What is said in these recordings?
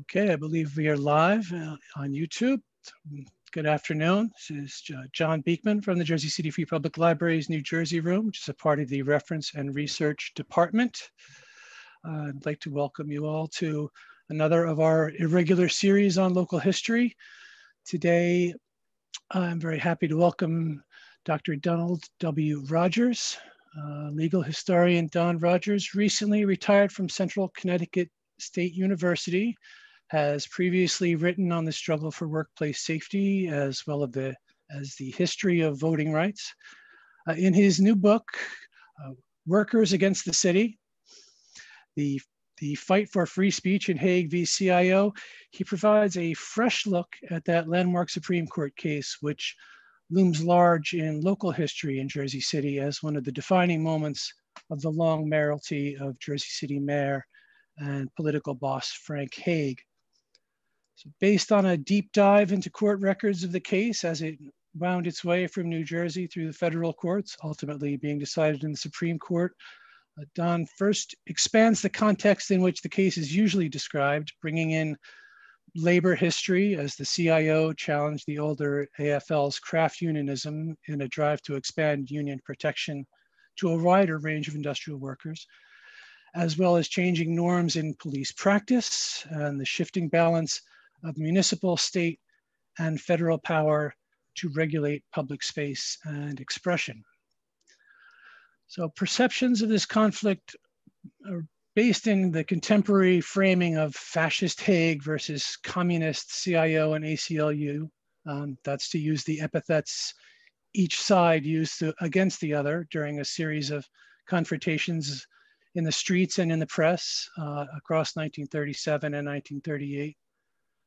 Okay, I believe we are live uh, on YouTube. Good afternoon. This is uh, John Beekman from the Jersey City Free Public Library's New Jersey Room, which is a part of the Reference and Research Department. Uh, I'd like to welcome you all to another of our irregular series on local history. Today, I'm very happy to welcome Dr. Donald W. Rogers. Uh, legal historian Don Rogers recently retired from Central Connecticut State University has previously written on the struggle for workplace safety as well as the, as the history of voting rights. Uh, in his new book, uh, Workers Against the City, the, the Fight for Free Speech in Hague v. CIO, he provides a fresh look at that landmark Supreme Court case, which looms large in local history in Jersey City as one of the defining moments of the long mayoralty of Jersey City Mayor and political boss Frank Hague. Based on a deep dive into court records of the case as it wound its way from New Jersey through the federal courts, ultimately being decided in the Supreme Court, uh, Don first expands the context in which the case is usually described, bringing in labor history as the CIO challenged the older AFL's craft unionism in a drive to expand union protection to a wider range of industrial workers, as well as changing norms in police practice and the shifting balance of municipal, state, and federal power to regulate public space and expression. So perceptions of this conflict are based in the contemporary framing of fascist Hague versus communist CIO and ACLU. Um, that's to use the epithets each side used to, against the other during a series of confrontations in the streets and in the press uh, across 1937 and 1938.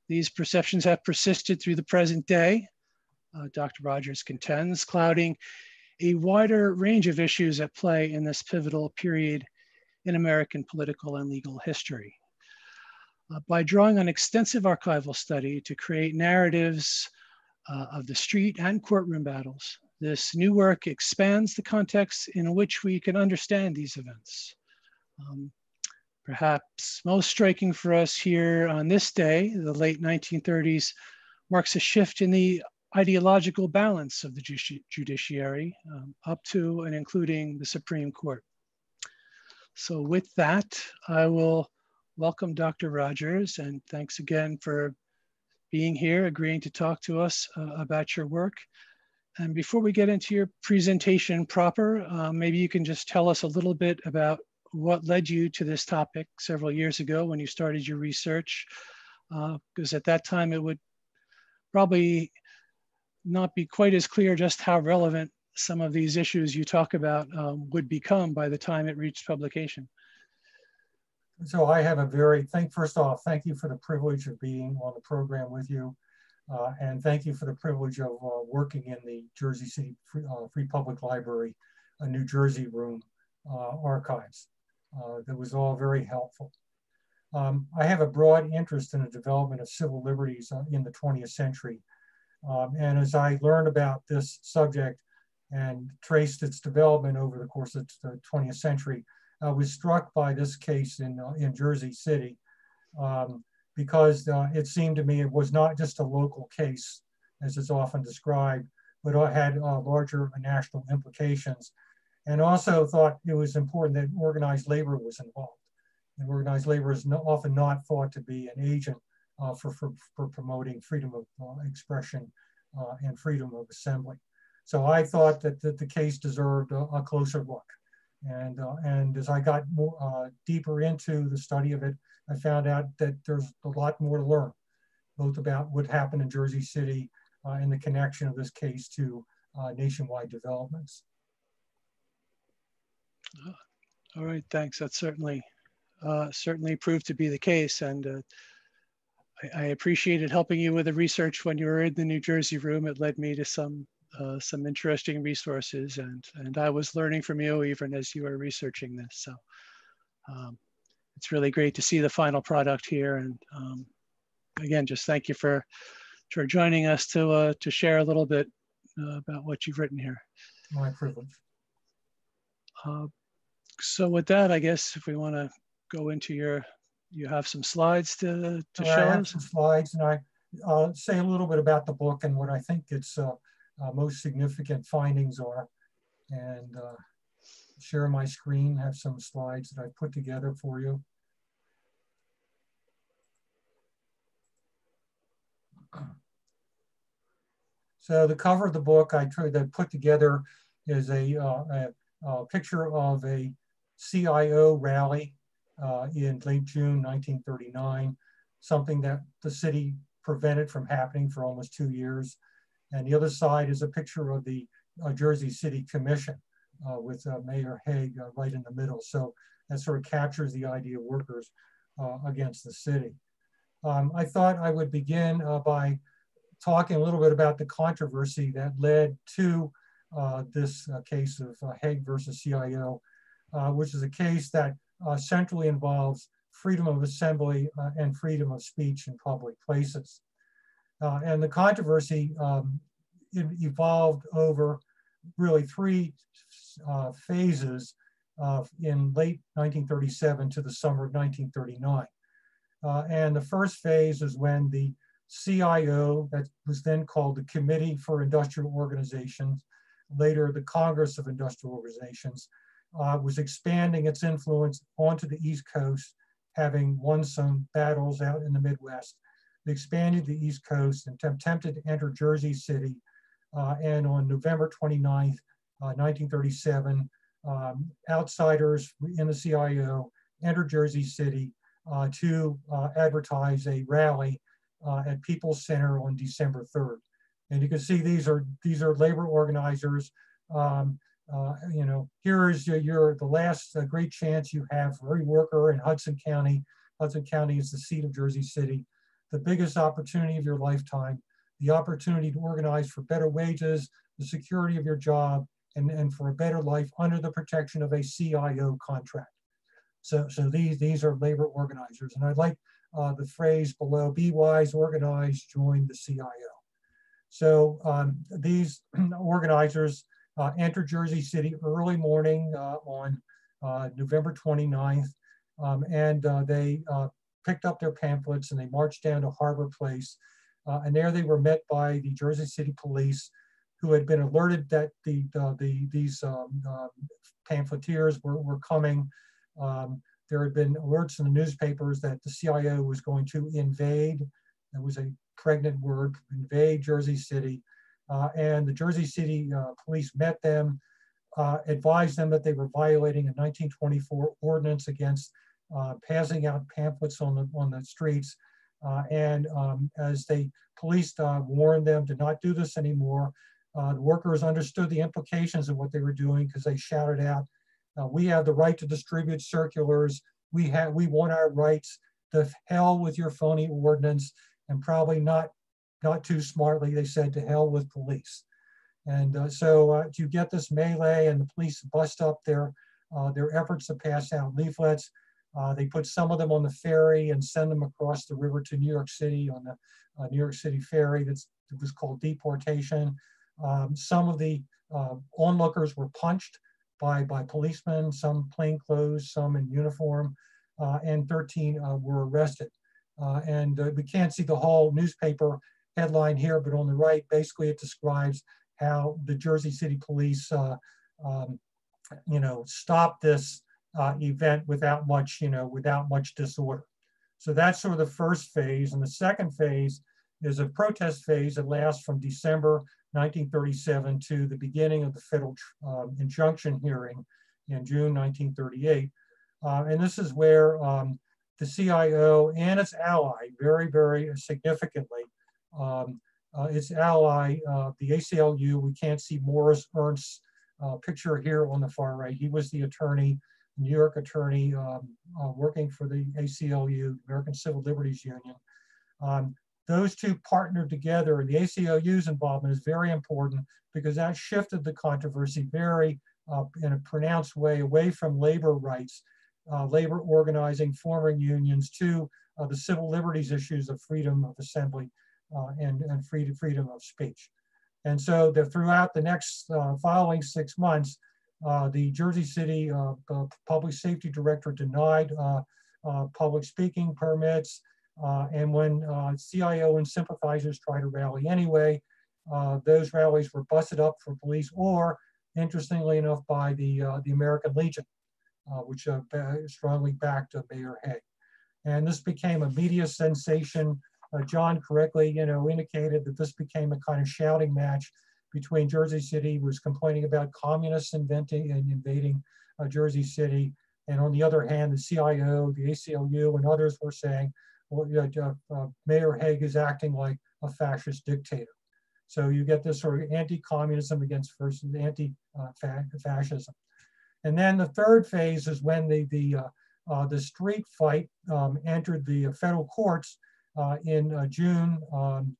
These perceptions have persisted through the present day, uh, Dr. Rogers contends, clouding a wider range of issues at play in this pivotal period in American political and legal history. Uh, by drawing on extensive archival study to create narratives uh, of the street and courtroom battles, this new work expands the context in which we can understand these events. Um, Perhaps most striking for us here on this day, the late 1930s, marks a shift in the ideological balance of the judici judiciary um, up to and including the Supreme Court. So with that, I will welcome Dr. Rogers and thanks again for being here, agreeing to talk to us uh, about your work. And before we get into your presentation proper, uh, maybe you can just tell us a little bit about what led you to this topic several years ago when you started your research, because uh, at that time it would probably not be quite as clear just how relevant some of these issues you talk about um, would become by the time it reached publication. So I have a very, thank first off, thank you for the privilege of being on the program with you. Uh, and thank you for the privilege of uh, working in the Jersey City Free, uh, Free Public Library, a New Jersey room uh, archives. Uh, that was all very helpful. Um, I have a broad interest in the development of civil liberties uh, in the 20th century. Um, and as I learned about this subject and traced its development over the course of the 20th century, I was struck by this case in, uh, in Jersey City um, because uh, it seemed to me it was not just a local case, as is often described, but it had uh, larger national implications and also thought it was important that organized labor was involved. And organized labor is no, often not thought to be an agent uh, for, for, for, promoting freedom of uh, expression uh, and freedom of assembly. So I thought that, that the case deserved a, a closer look. And, uh, and as I got more, uh, deeper into the study of it, I found out that there's a lot more to learn, both about what happened in Jersey City uh, and the connection of this case to nationwide developments. All right, thanks. That certainly uh, certainly proved to be the case, and uh, I, I, appreciated helping you with the research when you were in the New Jersey room. It led me to some uh, some interesting resources, and and I was learning from you even as you were researching this. So um, it's really great to see the final product here, and um, again, just thank you for for joining us to uh, to share a little bit uh, about what you've written here. My privilege. So with that, I guess if we want to go into your you have some slides to, to show I have us? some slides and I uh, say a little bit about the book and what I think its uh, uh, most significant findings are. And uh, share my screen, have some slides that I put together for you. So the cover of the book I tried to put together is a, uh, a, a picture of a CIO rally uh, in late June 1939, something that the city prevented from happening for almost two years. And the other side is a picture of the uh, Jersey City Commission uh, with uh, Mayor Hague uh, right in the middle. So that sort of captures the idea of workers uh, against the city. Um, I thought I would begin by talking a little bit about the controversy that led to this case of Hague versus CIO, which is a case that centrally involves freedom of assembly uh, and freedom of speech in public places. Uh, and the controversy um, evolved over really three uh, phases in late 1937 to the summer of 1939. Uh, and the first phase is when the CIO, that was then called the Committee for Industrial Organizations, later the Congress of Industrial Organizations, uh, was expanding its influence onto the East Coast having won some battles out in the Midwest. They expanded the East Coast and attempted to enter Jersey City. Uh, and on November 29th, uh, 1937, um, outsiders in the CIO entered Jersey City uh, to uh, advertise a rally uh, at People's Center on December 3rd. And you can see these are these are labor organizers um, uh, you know, here is your, your the last uh, great chance you have for every worker in Hudson County. Hudson County is the seat of Jersey City. The biggest opportunity of your lifetime, the opportunity to organize for better wages, the security of your job, and, and for a better life under the protection of a CIO contract. So, so these, these are labor organizers. And I'd like uh, the phrase below, be wise, organize, join the CIO. So um, these organizers uh, entered Jersey City early morning uh, on uh, November 29th. Um, and they picked up their pamphlets and they marched down to Harbor Place. and there they were met by the Jersey City police who had been alerted that the, the these um, um, pamphleteers were, were coming. Um, there had been alerts in the newspapers that the CIO was going to invade. That was a pregnant word, invade Jersey City. Uh, and the Jersey City uh, police met them, uh, advised them that they were violating a 1924 ordinance against passing out pamphlets on the, on the streets. and um, as they police warned them to not do this anymore, the workers understood the implications of what they were doing because they shouted out, we have the right to distribute circulars. We have, we want our rights. The hell with your phony ordinance and probably not not too smartly, they said to hell with police. And uh, so uh, you get this melee and the police bust up their, uh, their efforts to pass out leaflets. Uh, they put some of them on the ferry and send them across the river to New York City on the uh, New York City ferry that was called deportation. Um, some of the uh, onlookers were punched by, by policemen, some plainclothes, some in uniform, and 13 were arrested. and we can't see the whole newspaper headline here, but on the right, basically it describes how the Jersey City Police, uh, um, you know, stopped this uh, event without much, you know, without much disorder. So that's sort of the first phase. And the second phase is a protest phase that lasts from December 1937 to the beginning of the federal um, injunction hearing in June 1938. Uh, and this is where um, the CIO and its ally very, very significantly um, uh, its ally, uh, the ACLU, we can't see Morris Ernst's uh, picture here on the far right. He was the attorney, New York attorney um, uh, working for the ACLU, American Civil Liberties Union. Um, those two partnered together. and The ACLU's involvement is very important because that shifted the controversy very uh, in a pronounced way away from labor rights, uh, labor organizing, forming unions to the civil liberties issues of freedom of assembly uh, and, and freedom, freedom of speech. And so the, throughout the next uh, following six months, uh, the Jersey City Public Safety Director denied uh, public speaking permits. Uh, and when uh, CIO and sympathizers try to rally anyway, uh, those rallies were busted up for police or, interestingly enough, by the, the American Legion, which strongly backed Mayor Hague. And this became a media sensation. John correctly, you know, indicated that this became a kind of shouting match between Jersey City was complaining about communists inventing and invading uh, Jersey City. And on the other hand, the CIO, the ACLU, and others were saying, well, uh, uh, Mayor Hague is acting like a fascist dictator. So you get this sort of anti-communism against versus anti-fascism. And then the third phase is when the, the, uh, uh, the street fight um, entered the federal courts uh, in June um,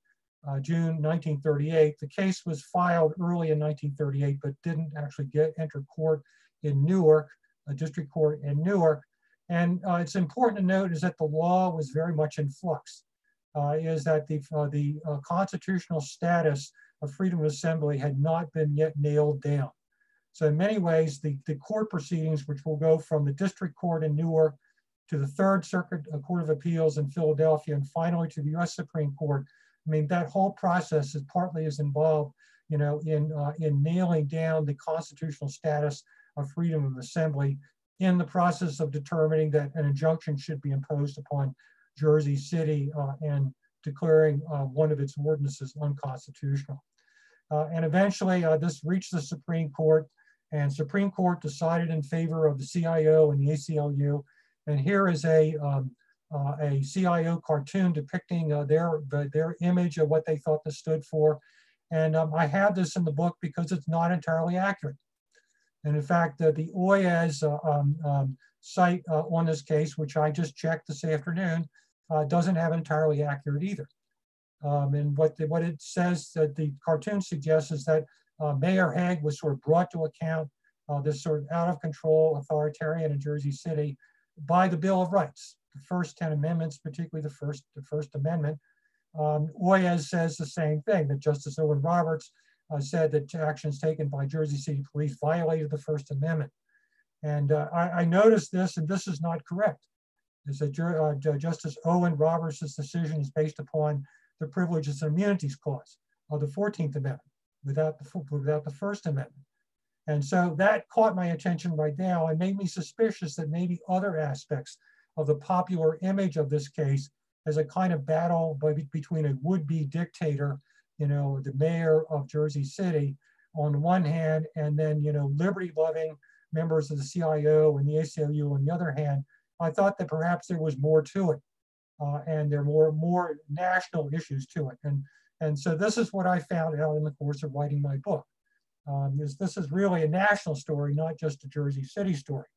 uh, June 1938. The case was filed early in 1938, but didn't actually get enter court in Newark, a district court in Newark. And uh, it's important to note is that the law was very much in flux. Uh, is that the, uh, the uh, constitutional status of freedom of assembly had not been yet nailed down. So in many ways, the, the court proceedings, which will go from the district court in Newark to the Third Circuit Court of Appeals in Philadelphia, and finally to the US Supreme Court, I mean, that whole process is partly is involved, you know, in, uh, in nailing down the constitutional status of freedom of assembly in the process of determining that an injunction should be imposed upon Jersey City uh, and declaring uh, one of its ordinances unconstitutional. Uh, and eventually uh, this reached the Supreme Court and Supreme Court decided in favor of the CIO and the ACLU. And here is a, um, uh, a CIO cartoon depicting uh, their, their image of what they thought this stood for. And um, I have this in the book because it's not entirely accurate. And in fact, uh, the Oyez uh, um, um, site uh, on this case, which I just checked this afternoon, uh, doesn't have entirely accurate either. Um, and what, the, what it says that the cartoon suggests is that Mayor Hague was sort of brought to account this sort of out of control authoritarian in Jersey City by the Bill of Rights the first 10 amendments, particularly the first, the first amendment. Um, Oyez says the same thing, that Justice Owen Roberts uh, said that actions taken by Jersey City Police violated the First Amendment. And uh, I, I, noticed this, and this is not correct. Is that uh, Justice Owen Roberts' decision is based upon the Privileges and Immunities Clause of the 14th Amendment without the, without the First Amendment. And so that caught my attention right now and made me suspicious that maybe other aspects of the popular image of this case as a kind of battle by, between a would-be dictator, you know, the mayor of Jersey City on one hand, and then, you know, liberty-loving members of the CIO and the ACLU on the other hand, I thought that perhaps there was more to it. Uh, and there were more national issues to it. And, and so this is what I found out in the course of writing my book. Um, is this is really a national story, not just a Jersey City story.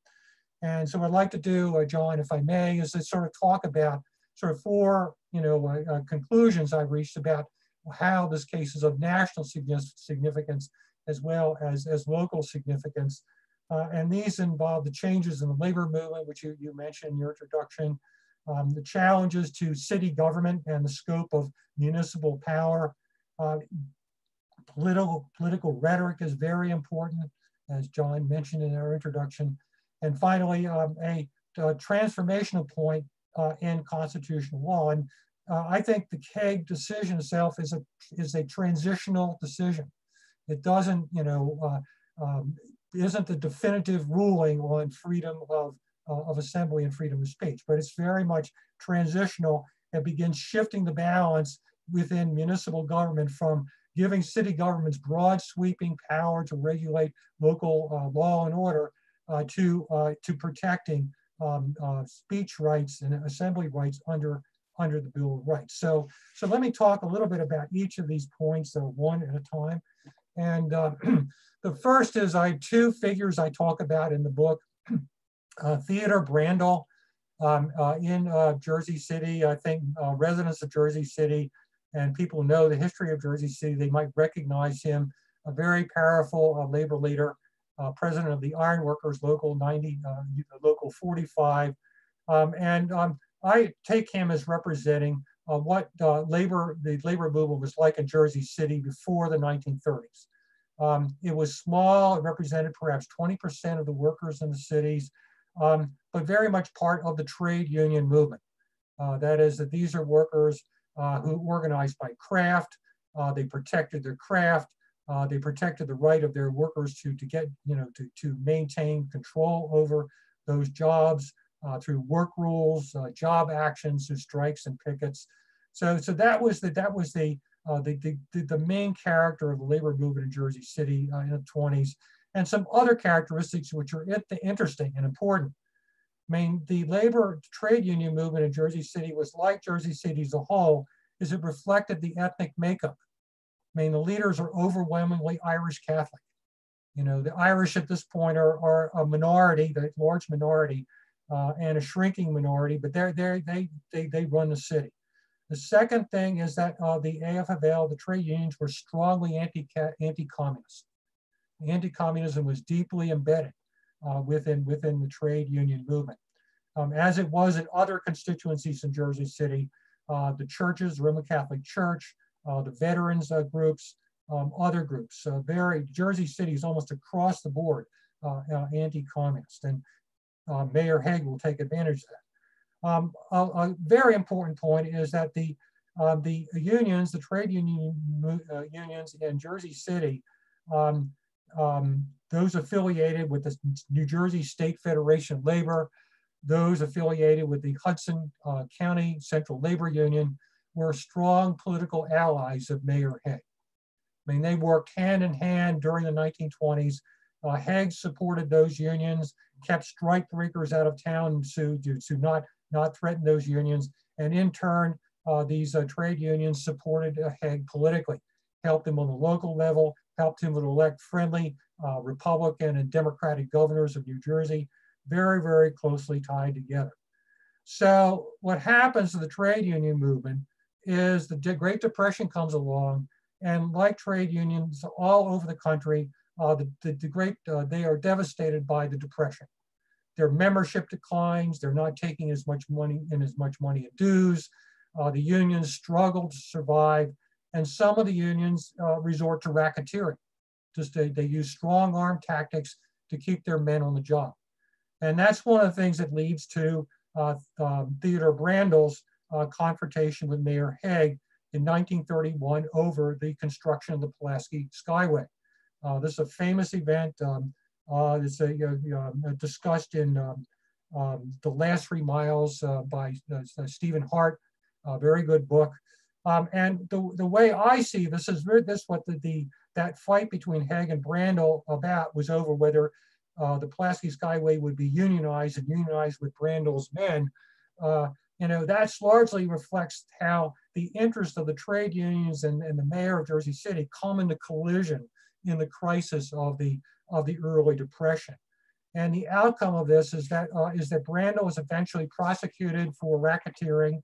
And so I'd like to do, uh, John, if I may, is to sort of talk about sort of four, you know, uh, uh, conclusions I've reached about how this case is of national significance as well as, as local significance. Uh, and these involve the changes in the labor movement, which you, you mentioned in your introduction, um, the challenges to city government and the scope of municipal power. Uh, political, political rhetoric is very important, as John mentioned in our introduction. And finally, um, a, a, transformational point uh, in constitutional law. And uh, I think the Hague decision itself is a, is a transitional decision. It doesn't, you know, uh, um, isn't the definitive ruling on freedom of, uh, of assembly and freedom of speech, but it's very much transitional and begins shifting the balance within municipal government from giving city governments broad sweeping power to regulate local uh, law and order uh, to, uh, to protecting um, uh, speech rights and assembly rights under, under the Bill of Rights. So, so let me talk a little bit about each of these points one at a time. And the first is I two figures I talk about in the book. Uh, Theodore Brandle um, uh, in uh, Jersey City. I think residents of Jersey City and people know the history of Jersey City, they might recognize him, a very powerful labor leader uh, president of the Ironworkers Local 90, uh, Local 45. Um, and um, I take him as representing uh, what labor, the labor movement was like in Jersey City before the 1930s. Um, it was small, it represented perhaps 20% of the workers in the cities. um, but very much part of the trade union movement. Uh, that is that these are workers uh, who organized by craft. Uh, they protected their craft. Uh, they protected the right of their workers to, to get, you know, to, to maintain control over those jobs uh, through work rules, uh, job actions, through strikes and pickets. So, so that was the, that was the, the, the, the, main character of the labor movement in Jersey City in the 20s and some other characteristics which are interesting and important. I mean, the labor trade union movement in Jersey City was like Jersey City as a whole, is it reflected the ethnic makeup. I mean, the leaders are overwhelmingly Irish Catholic. You know, the Irish at this point are, are a minority, the large minority, uh, and a shrinking minority, but they're, they're, they, they, they run the city. The second thing is that uh, the AFL, the trade unions, were strongly anti-communist. Anti-communism was deeply embedded uh, within, within the trade union movement. Um, as it was in other constituencies in Jersey City, uh, the churches, Roman Catholic Church, uh, the veterans uh, groups, um, other groups, uh, very, Jersey City is almost across the board uh, anti-communist. And Mayor Hague will take advantage of that. Um, a, a, very important point is that the, the unions, the trade union unions in Jersey City, um, um, those affiliated with the New Jersey State Federation of Labor, those affiliated with the Hudson uh, County Central Labor Union were strong political allies of Mayor Hague. I mean, they worked hand in hand during the 1920s. Uh, Hague supported those unions, kept strikebreakers out of town to, to, to not, not threaten those unions. And in turn, uh, these uh, trade unions supported uh, Hague politically, helped him on the local level, helped him to elect friendly uh, Republican and Democratic governors of New Jersey, very, very closely tied together. So what happens to the trade union movement is the Great Depression comes along and like trade unions all over the country, uh, the, the, the, great, uh, they are devastated by the Depression. Their membership declines, they're not taking as much money in as much money in dues. Uh, the unions struggle to survive and some of the unions uh, resort to racketeering. Just they, they use strong arm tactics to keep their men on the job. And that's one of the things that leads to uh, um, Theodore Brandle's uh, confrontation with Mayor Hague in 1931 over the construction of the Pulaski Skyway. Uh, this is a famous event. Um, uh, it's a, uh, discussed in um, um, The Last Three Miles uh, by Steven Hart, a very good book. Um, and the, the way I see this is this what the, the that fight between Hague and Brandle about was over whether uh, the Pulaski Skyway would be unionized and unionized with Brandle's men. Uh, you know, that's largely reflects how the interest of the trade unions and, and the mayor of Jersey City come into collision in the crisis of the of the early depression. And the outcome of this is that uh, is that Brandle is eventually prosecuted for racketeering.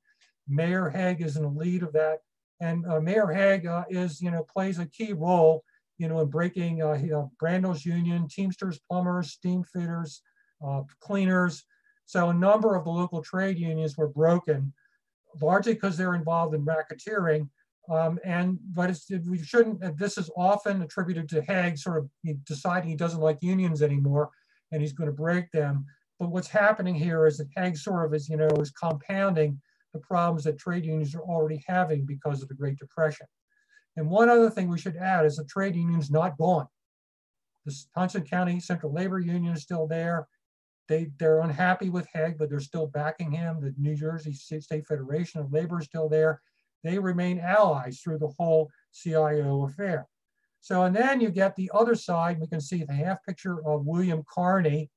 Mayor Hague is in the lead of that, and uh, Mayor Hague uh, is you know plays a key role you know in breaking uh, Brandle's union, Teamsters, plumbers, steam fitters, uh, cleaners, so a number of the local trade unions were broken, largely because they're involved in racketeering. Um, and but we shouldn't. This is often attributed to Hague sort of deciding he doesn't like unions anymore, and he's going to break them. But what's happening here is that Hague sort of is, you know, is compounding the problems that trade unions are already having because of the Great Depression. And one other thing we should add is the trade union's not gone. The Hudson County Central Labor Union is still there. They, they're unhappy with Hague, but they're still backing him. The New Jersey State Federation of Labor is still there. They remain allies through the whole CIO affair. So, and then you get the other side. We can see the half picture of William Carney.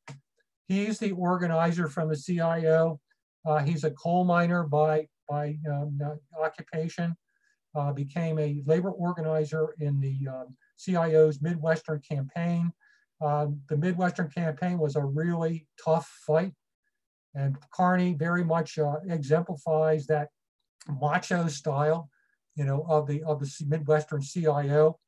He's the organizer from the CIO. Uh, he's a coal miner by, by um, occupation, uh, became a labor organizer in the um, CIO's Midwestern campaign. Um, the Midwestern campaign was a really tough fight. And Carney very much uh, exemplifies that macho style, you know, of the of the Midwestern CIO.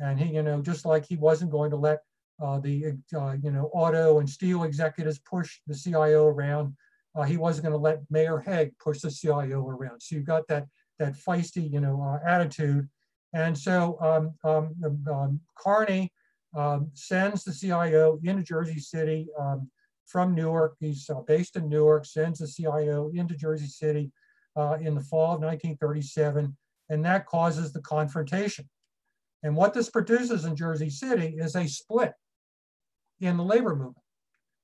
And he, you know, just like he wasn't going to let uh, the, uh, you know, auto and steel executives push the CIO around, uh, he wasn't going to let Mayor Hague push the CIO around. So you got that that feisty, you know, uh, attitude. And so um, um, um, Carney um, sends the CIO into Jersey City um, from Newark. He's uh, based in Newark, sends the CIO into Jersey City uh, in the fall of 1937, and that causes the confrontation. And what this produces in Jersey City is a split in the labor movement.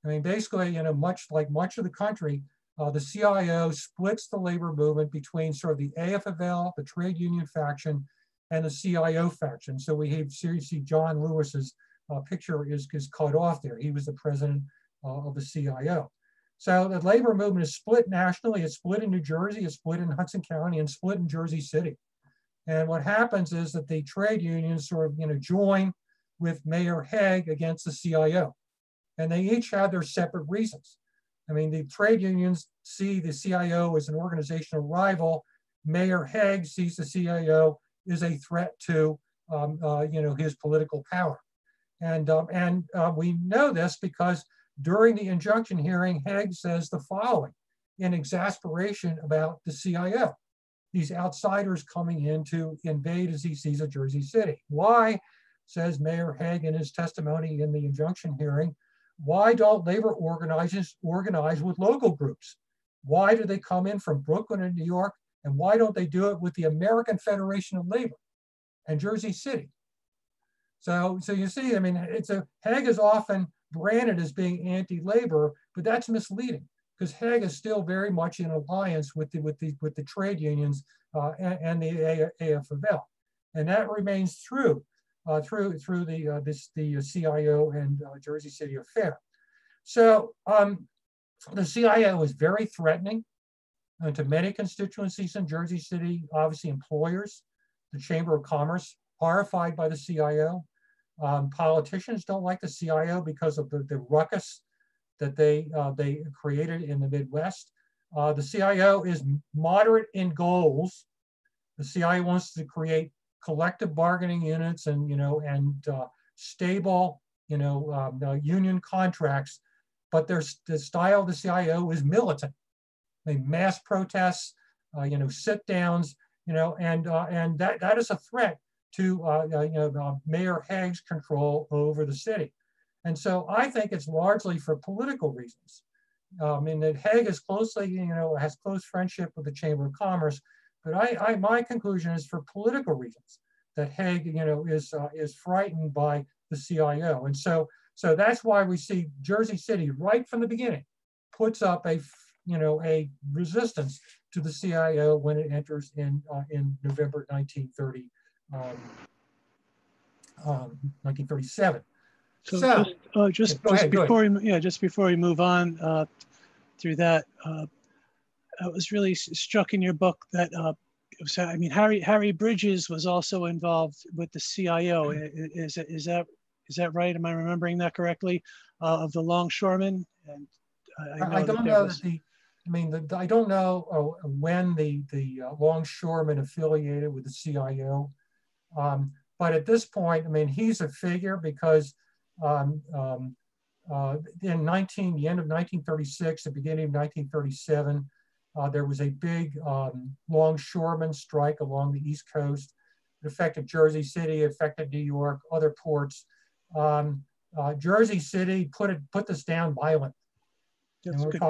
I mean, basically, you know, much like much of the country, uh, the CIO splits the labor movement between sort of the AFL, the trade union faction, and the CIO faction. So we have see John Lewis's uh, picture is, is cut off there. He was the president uh, of the CIO. So the labor movement is split nationally. It's split in New Jersey, it's split in Hudson County, and split in Jersey City. And what happens is that the trade unions sort of you know join with Mayor Hague against the CIO, and they each have their separate reasons. I mean, the trade unions see the CIO as an organizational rival. Mayor Hague sees the CIO as a threat to um, uh, you know his political power, and um, and uh, we know this because during the injunction hearing, Hague says the following in exasperation about the CIO these outsiders coming in to invade as he sees a Jersey City. Why, says Mayor Hague in his testimony in the injunction hearing, why don't labor organizers organize with local groups? Why do they come in from Brooklyn and New York? And why don't they do it with the American Federation of Labor and Jersey City? So, so you see, I mean, it's a Hague is often branded as being anti-labor, but that's misleading because Hague is still very much in alliance with the with the with the trade unions uh, and, and, the AFL, and that remains true uh, through through the uh, this the CIO and uh, Jersey City affair. So um, the CIO is very threatening uh, to many constituencies in Jersey City. Obviously, employers, the Chamber of Commerce, horrified by the CIO. Um, politicians don't like the CIO because of the, the ruckus that they, uh, they created in the Midwest. Uh, the CIO is moderate in goals. The CIO wants to create collective bargaining units and, you know, and uh, stable, you know, um, uh, union contracts, but their, the style of the CIO is militant. They mass protests, uh, you know, sit downs, you know, and, uh, and that, that is a threat to, you know, Mayor Hague's control over the city. And so I think it's largely for political reasons. I mean, that Hague is closely, you know, has close friendship with the Chamber of Commerce, but I, I my conclusion is for political reasons that Hague, you know, is uh, is frightened by the CIO, and so so that's why we see Jersey City right from the beginning puts up a, you know, a resistance to the CIO when it enters in uh, in November 1930, um, um, 1937. So, so just, uh, just, just ahead, before we, yeah, just before we move on uh, through that, uh, I was really struck in your book that uh, was, I mean Harry Harry Bridges was also involved with the CIO. Is is that is that right? Am I remembering that correctly? Uh, of the longshoremen, and I, I don't know was... the. I mean, the, I don't know uh, when the the uh, longshoremen affiliated with the CIO, um, but at this point, I mean, he's a figure because um, um, uh, in 19, the end of 1936, the beginning of 1937, uh, there was a big um, longshoreman strike along the East Coast. It affected Jersey City, it affected New York, other ports. Um, uh, Jersey City put it put this down violently.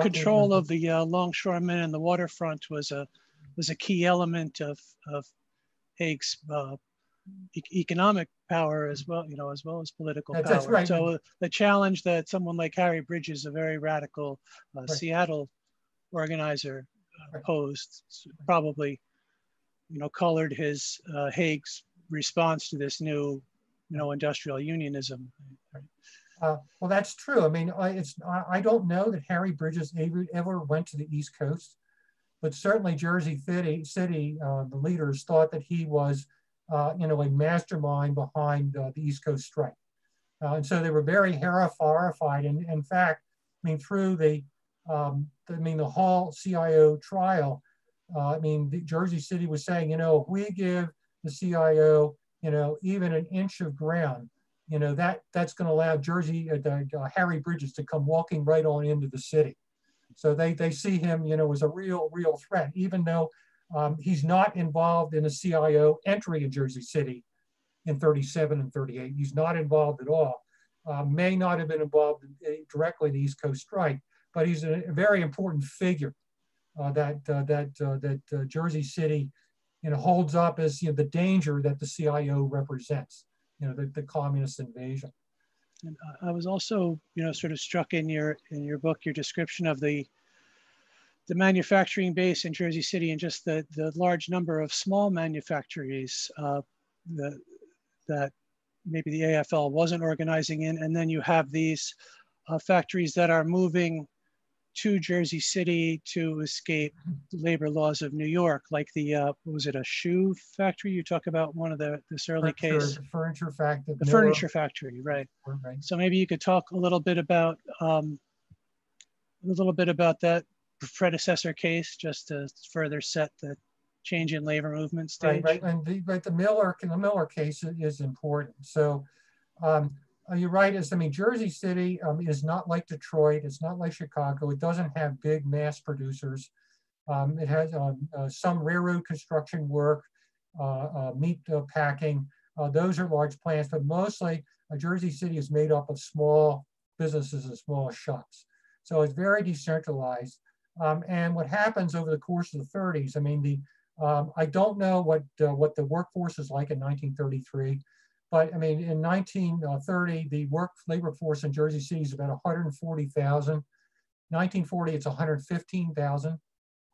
Control of the uh, longshoremen and the waterfront was a was a key element of of Hague's uh, e economic power as well, you know, as well as political that's, power. That's right. So the challenge that someone like Harry Bridges, a very radical uh, right. Seattle organizer, uh, posed probably, you know, colored his uh, response to this new, you know, industrial unionism. Uh, well, that's true. I mean, I, it's I, I, don't know that Harry Bridges ever, ever went to the East Coast, but certainly Jersey City, City uh, the leaders thought that he was uh, you know, a mastermind behind uh, the East Coast strike. Uh, and so they were very horrified. And in fact, I mean, through the, um, I mean, the Hall CIO trial, uh, I mean, Jersey City was saying, you know, if we give the CIO, you know, even an inch of ground, you know, that that's going to allow Jersey, uh, Harry Bridges to come walking right on into the city. So they, they see him, you know, as a real, real threat, even though um, he's not involved in a CIO entry in Jersey City in 37 and 38. He's not involved at all. uh, may not have been involved in, directly in the East Coast strike, but he's a, very important figure uh, that uh, that uh, that uh, Jersey City, you know, holds up as you know the danger that the CIO represents, you know, the, the communist invasion. And I was also, you know, sort of struck in your in your book your description of the the manufacturing base in Jersey City and just the the large number of small manufactories uh, that maybe the AFL wasn't organizing in, and then you have these uh, factories that are moving to Jersey City to escape the labor laws of New York, like the uh, was it a shoe factory? You talk about one of the this early furniture, case, the furniture factory, the furniture factory, right? right? So maybe you could talk a little bit about um, a little bit about that predecessor case, just to further set the change in labor movement stage. Right, right. And the, but the Miller, the Miller case is important. So um, you're right. Is I mean, Jersey City um, is not like Detroit. It's not like Chicago. It doesn't have big mass producers. Um, it has um, uh, some railroad construction work, uh, uh meat uh, packing. Uh, those are large plants, but mostly Jersey City is made up of small businesses and small shops. So it's very decentralized. Um, and what happens over the course of the 30s, I mean, the um, I don't know what what the workforce is like in 1933. But I mean, in 1930, the work labor force in Jersey City is about 140,000. 1940, it's 115,000.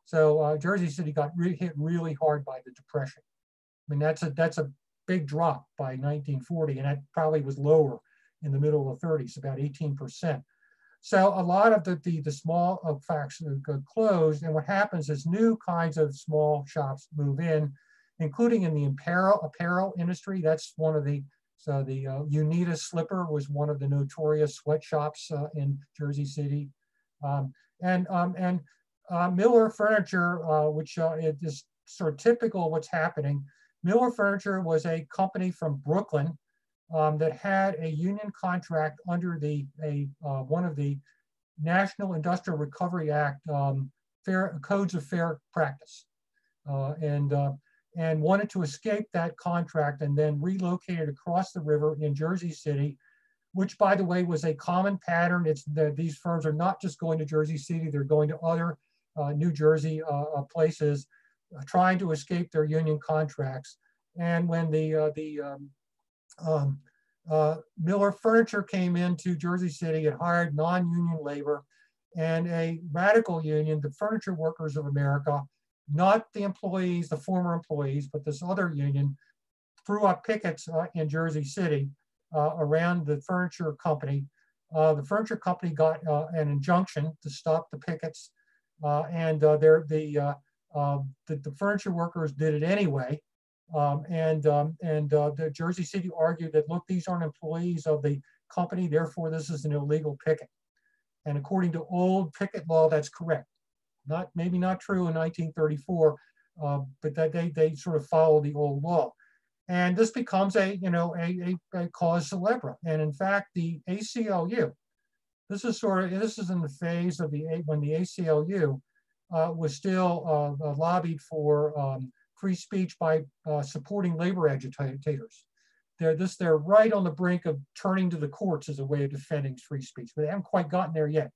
So uh, Jersey City got re hit really hard by the Depression. I mean, that's a that's a big drop by 1940, and that probably was lower in the middle of the 30s, about 18%. So a lot of the, the, the small uh, factions closed, and what happens is new kinds of small shops move in, including in the apparel, apparel industry. That's one of the, so the uh, Unita Slipper was one of the notorious sweatshops uh, in Jersey City. Um, and um, and uh, Miller Furniture, uh, which uh, is sort of typical of what's happening. Miller Furniture was a company from Brooklyn um, that had a union contract under the a uh, one of the National Industrial Recovery Act um, fair codes of fair practice, uh, and and wanted to escape that contract and then relocated across the river in Jersey City, which by the way was a common pattern. It's that these firms are not just going to Jersey City, they're going to other uh, New Jersey uh, uh places uh, trying to escape their union contracts. And when the, uh, the um, um, uh, Miller Furniture came into Jersey City, it hired non-union labor and a radical union, the Furniture Workers of America, not the employees, the former employees, but this other union threw up pickets uh, in Jersey City uh, around the furniture company. Uh, the furniture company got uh, an injunction to stop the pickets, uh, and the, the, the, furniture workers did it anyway. Um, and um, and the Jersey City argued that, look, these aren't employees of the company, therefore this is an illegal picket. And according to old picket law, that's correct not maybe not true in 1934, uh, but that they, they sort of follow the old law. And this becomes a, you know, a, a, a cause célèbre. And in fact, the ACLU, this is sort of, this is in the phase of the, when the ACLU uh, was still uh, uh, lobbied for um, free speech by uh, supporting labor agitators. They're, this, they're right on the brink of turning to the courts as a way of defending free speech, but they haven't quite gotten there yet.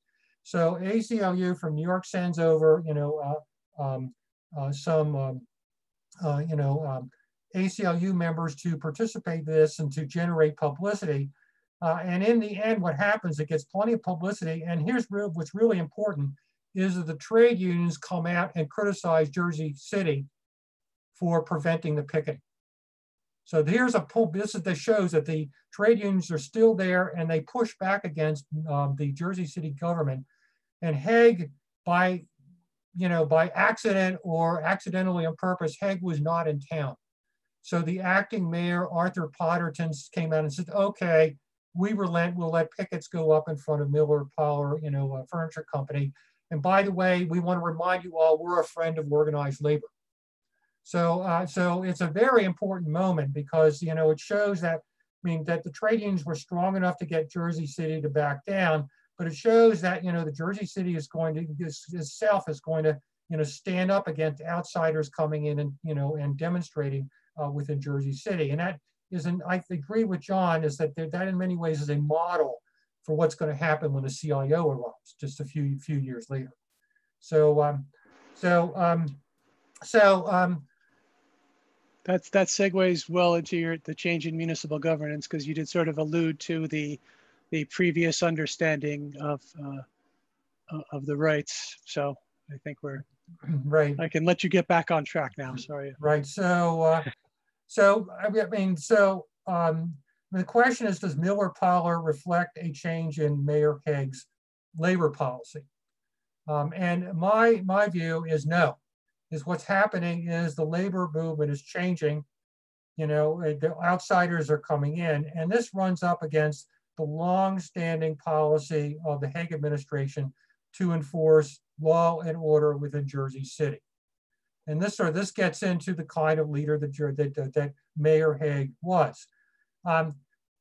So ACLU from New York sends over, you know, uh, um, uh, some, um, uh, you know, um, ACLU members to participate in this and to generate publicity. Uh, and in the end, what happens, it gets plenty of publicity. And here's what's really important is that the trade unions come out and criticize Jersey City for preventing the picketing. So here's a pull. This is that shows that the trade unions are still there and they push back against um, the Jersey City government and Hague, by you know, by accident or accidentally on purpose, Hague was not in town. So the acting mayor, Arthur Potterton, came out and said, okay, we relent, we'll let pickets go up in front of Miller Power, you know, a furniture company. And by the way, we want to remind you all, we're a friend of organized labor. So, uh, so it's a very important moment because, you know, it shows that, I mean, that the trade unions were strong enough to get Jersey City to back down, but it shows that you know the Jersey City is going to itself is going to you know stand up against outsiders coming in and you know and demonstrating uh, within Jersey City, and that is, an, I agree with John, is that that in many ways is a model for what's going to happen when the CIO arrives just a few few years later. So, um, so, um, so um, that's that segues well into your the change in municipal governance because you did sort of allude to the the previous understanding of uh, of the rights. So I think we're right. I can let you get back on track now. Sorry. Right. So, uh, so I mean, so um, the question is, does Miller-Poller reflect a change in Mayor Hague's labor policy? Um, and my, my view is no, is what's happening is the labor movement is changing. You know, the outsiders are coming in, and this runs up against the long-standing policy of the Hague administration to enforce law and order within Jersey City. And this, or this gets into the kind of leader that, that, that Mayor Hague was. Um,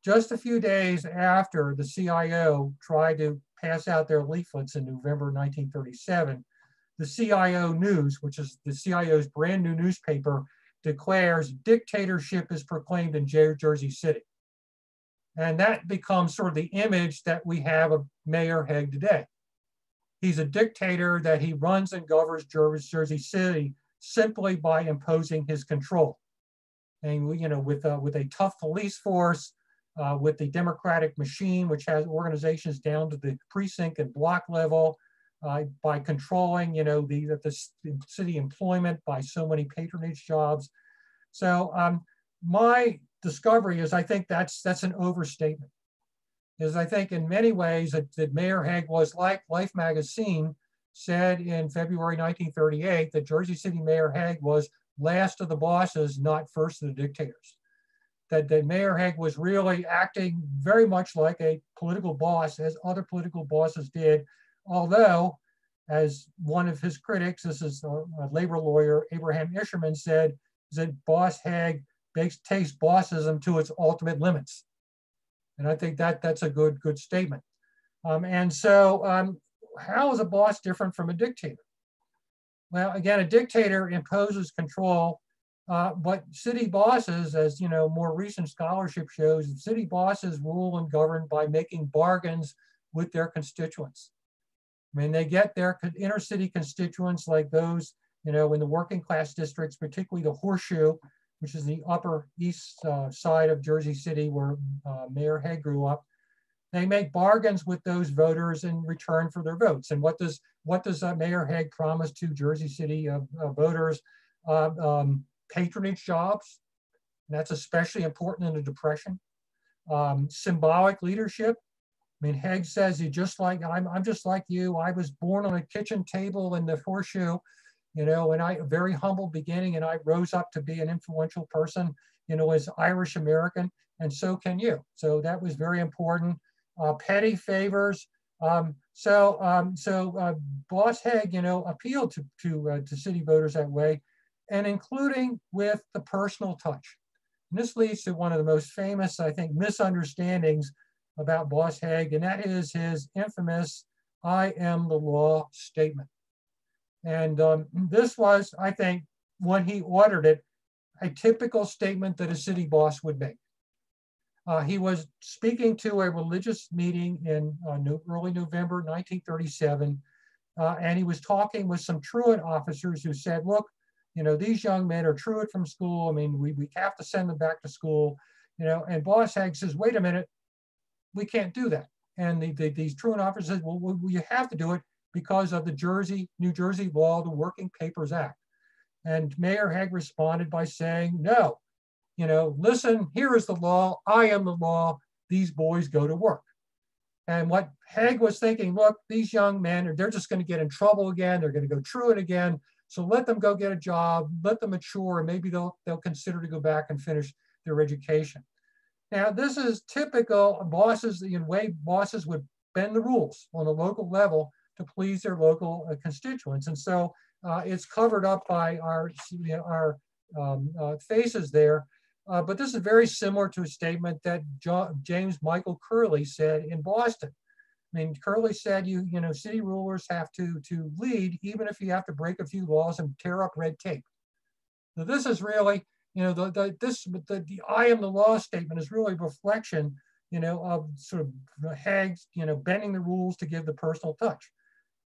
just a few days after the CIO tried to pass out their leaflets in November 1937, the CIO News, which is the CIO's brand new newspaper, declares dictatorship is proclaimed in Jersey City. And that becomes sort of the image that we have of Mayor Hague today. He's a dictator that he runs and governs Jersey City simply by imposing his control. And you know, with uh, with a tough police force, uh, with the democratic machine, which has organizations down to the precinct and block level, uh, by controlling, you know, the, the city employment by so many patronage jobs. So um, my discovery is I think that's that's an overstatement is I think in many ways that, that Mayor Hague was like Life magazine said in February 1938 that Jersey City Mayor Hague was last of the bosses, not first of the dictators. That, that Mayor Hague was really acting very much like a political boss as other political bosses did, although as one of his critics, this is a, a labor lawyer, Abraham Isserman said, that Boss Hague takes bossism to its ultimate limits. And I think that that's a good, good statement. Um, and so um, how is a boss different from a dictator? Well, again, a dictator imposes control, uh, but city bosses, as you know, more recent scholarship shows, city bosses rule and govern by making bargains with their constituents. I mean, they get their inner city constituents like those, you know, in the working class districts, particularly the horseshoe, which is the upper east uh, side of Jersey City where uh, Mayor Hague grew up. They make bargains with those voters in return for their votes. And what does what does uh, Mayor Hague promise to Jersey City voters? Uh, um, patronage jobs. And that's especially important in the Depression. Um, symbolic leadership. I mean, Hague says he just like I'm. I'm just like you. I was born on a kitchen table in the horseshoe you know, and I, a very humble beginning, and I rose up to be an influential person, you know, as Irish American, and so can you. So that was very important. Uh, petty favors. Um, so, um, so uh, Boss Hague, you know, appealed to to uh, to city voters that way, and including with the personal touch. And this leads to one of the most famous, I think, misunderstandings about Boss Hague, and that is his infamous "I am the law" statement. And um, this was, I think, when he ordered it, a typical statement that a city boss would make. Uh, he was speaking to a religious meeting in uh, early November 1937, uh, and he was talking with some truant officers who said, look, you know, these young men are truant from school. I mean, we, we have to send them back to school, you know, and Boss Hague says, wait a minute, we can't do that. And the, the, these truant officers said, well, you have to do it because of the Jersey, New Jersey law, the Working Papers Act. And Mayor Hague responded by saying, no, you know, listen, here is the law. I am the law. These boys go to work. And what Hague was thinking, look, these young men, they're just going to get in trouble again. They're going to go truant again. So let them go get a job, let them mature, and maybe they'll, they'll consider to go back and finish their education. Now, this is typical bosses, the way bosses would bend the rules on the local level to please their local uh, constituents. And so uh, it's covered up by our, you know, our um, uh, faces there. Uh, but this is very similar to a statement that James Michael Curley said in Boston. I mean, Curley said, you, you know, city rulers have to, to lead, even if you have to break a few laws and tear up red tape. So this is really, you know, the, the this the, the I am the law statement is really a reflection, you know, of sort of Hague's, you know, bending the rules to give the personal touch.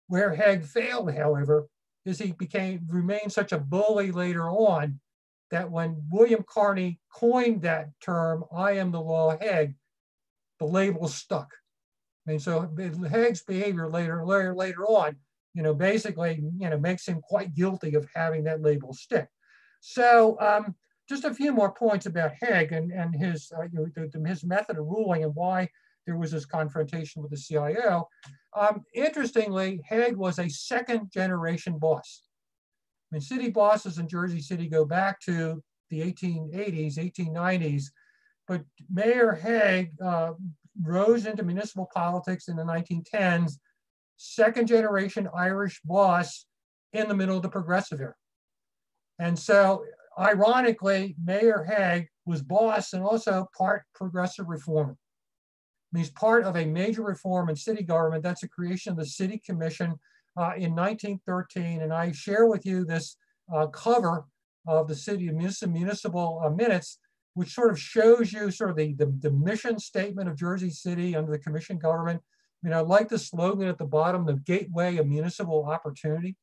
Where Hague failed, however, is he became remained such a bully later on that when William Carney coined that term, I am the law Hague, the label stuck. I mean, so Hague's behavior later, later, later on, you know, basically, you know, makes him quite guilty of having that label stick. So um, just a few more points about Hague and, and his, uh, you know, his method of ruling and why there was this confrontation with the CIO. Um, interestingly, Hague was a second generation boss. I mean, city bosses in Jersey City go back to the 1880s, 1890s, but Mayor Hague uh, rose into municipal politics in the 1910s, second generation Irish boss in the middle of the progressive era. And so ironically, Mayor Hague was boss and also part progressive reformer. He's part of a major reform in city government. That's the creation of the City Commission uh, in 1913. And I share with you this uh, cover of the city municipal, municipal uh, minutes, which sort of shows you sort of the, the, the, mission statement of Jersey City under the commission government. I mean, I like the slogan at the bottom, the gateway of municipal opportunity.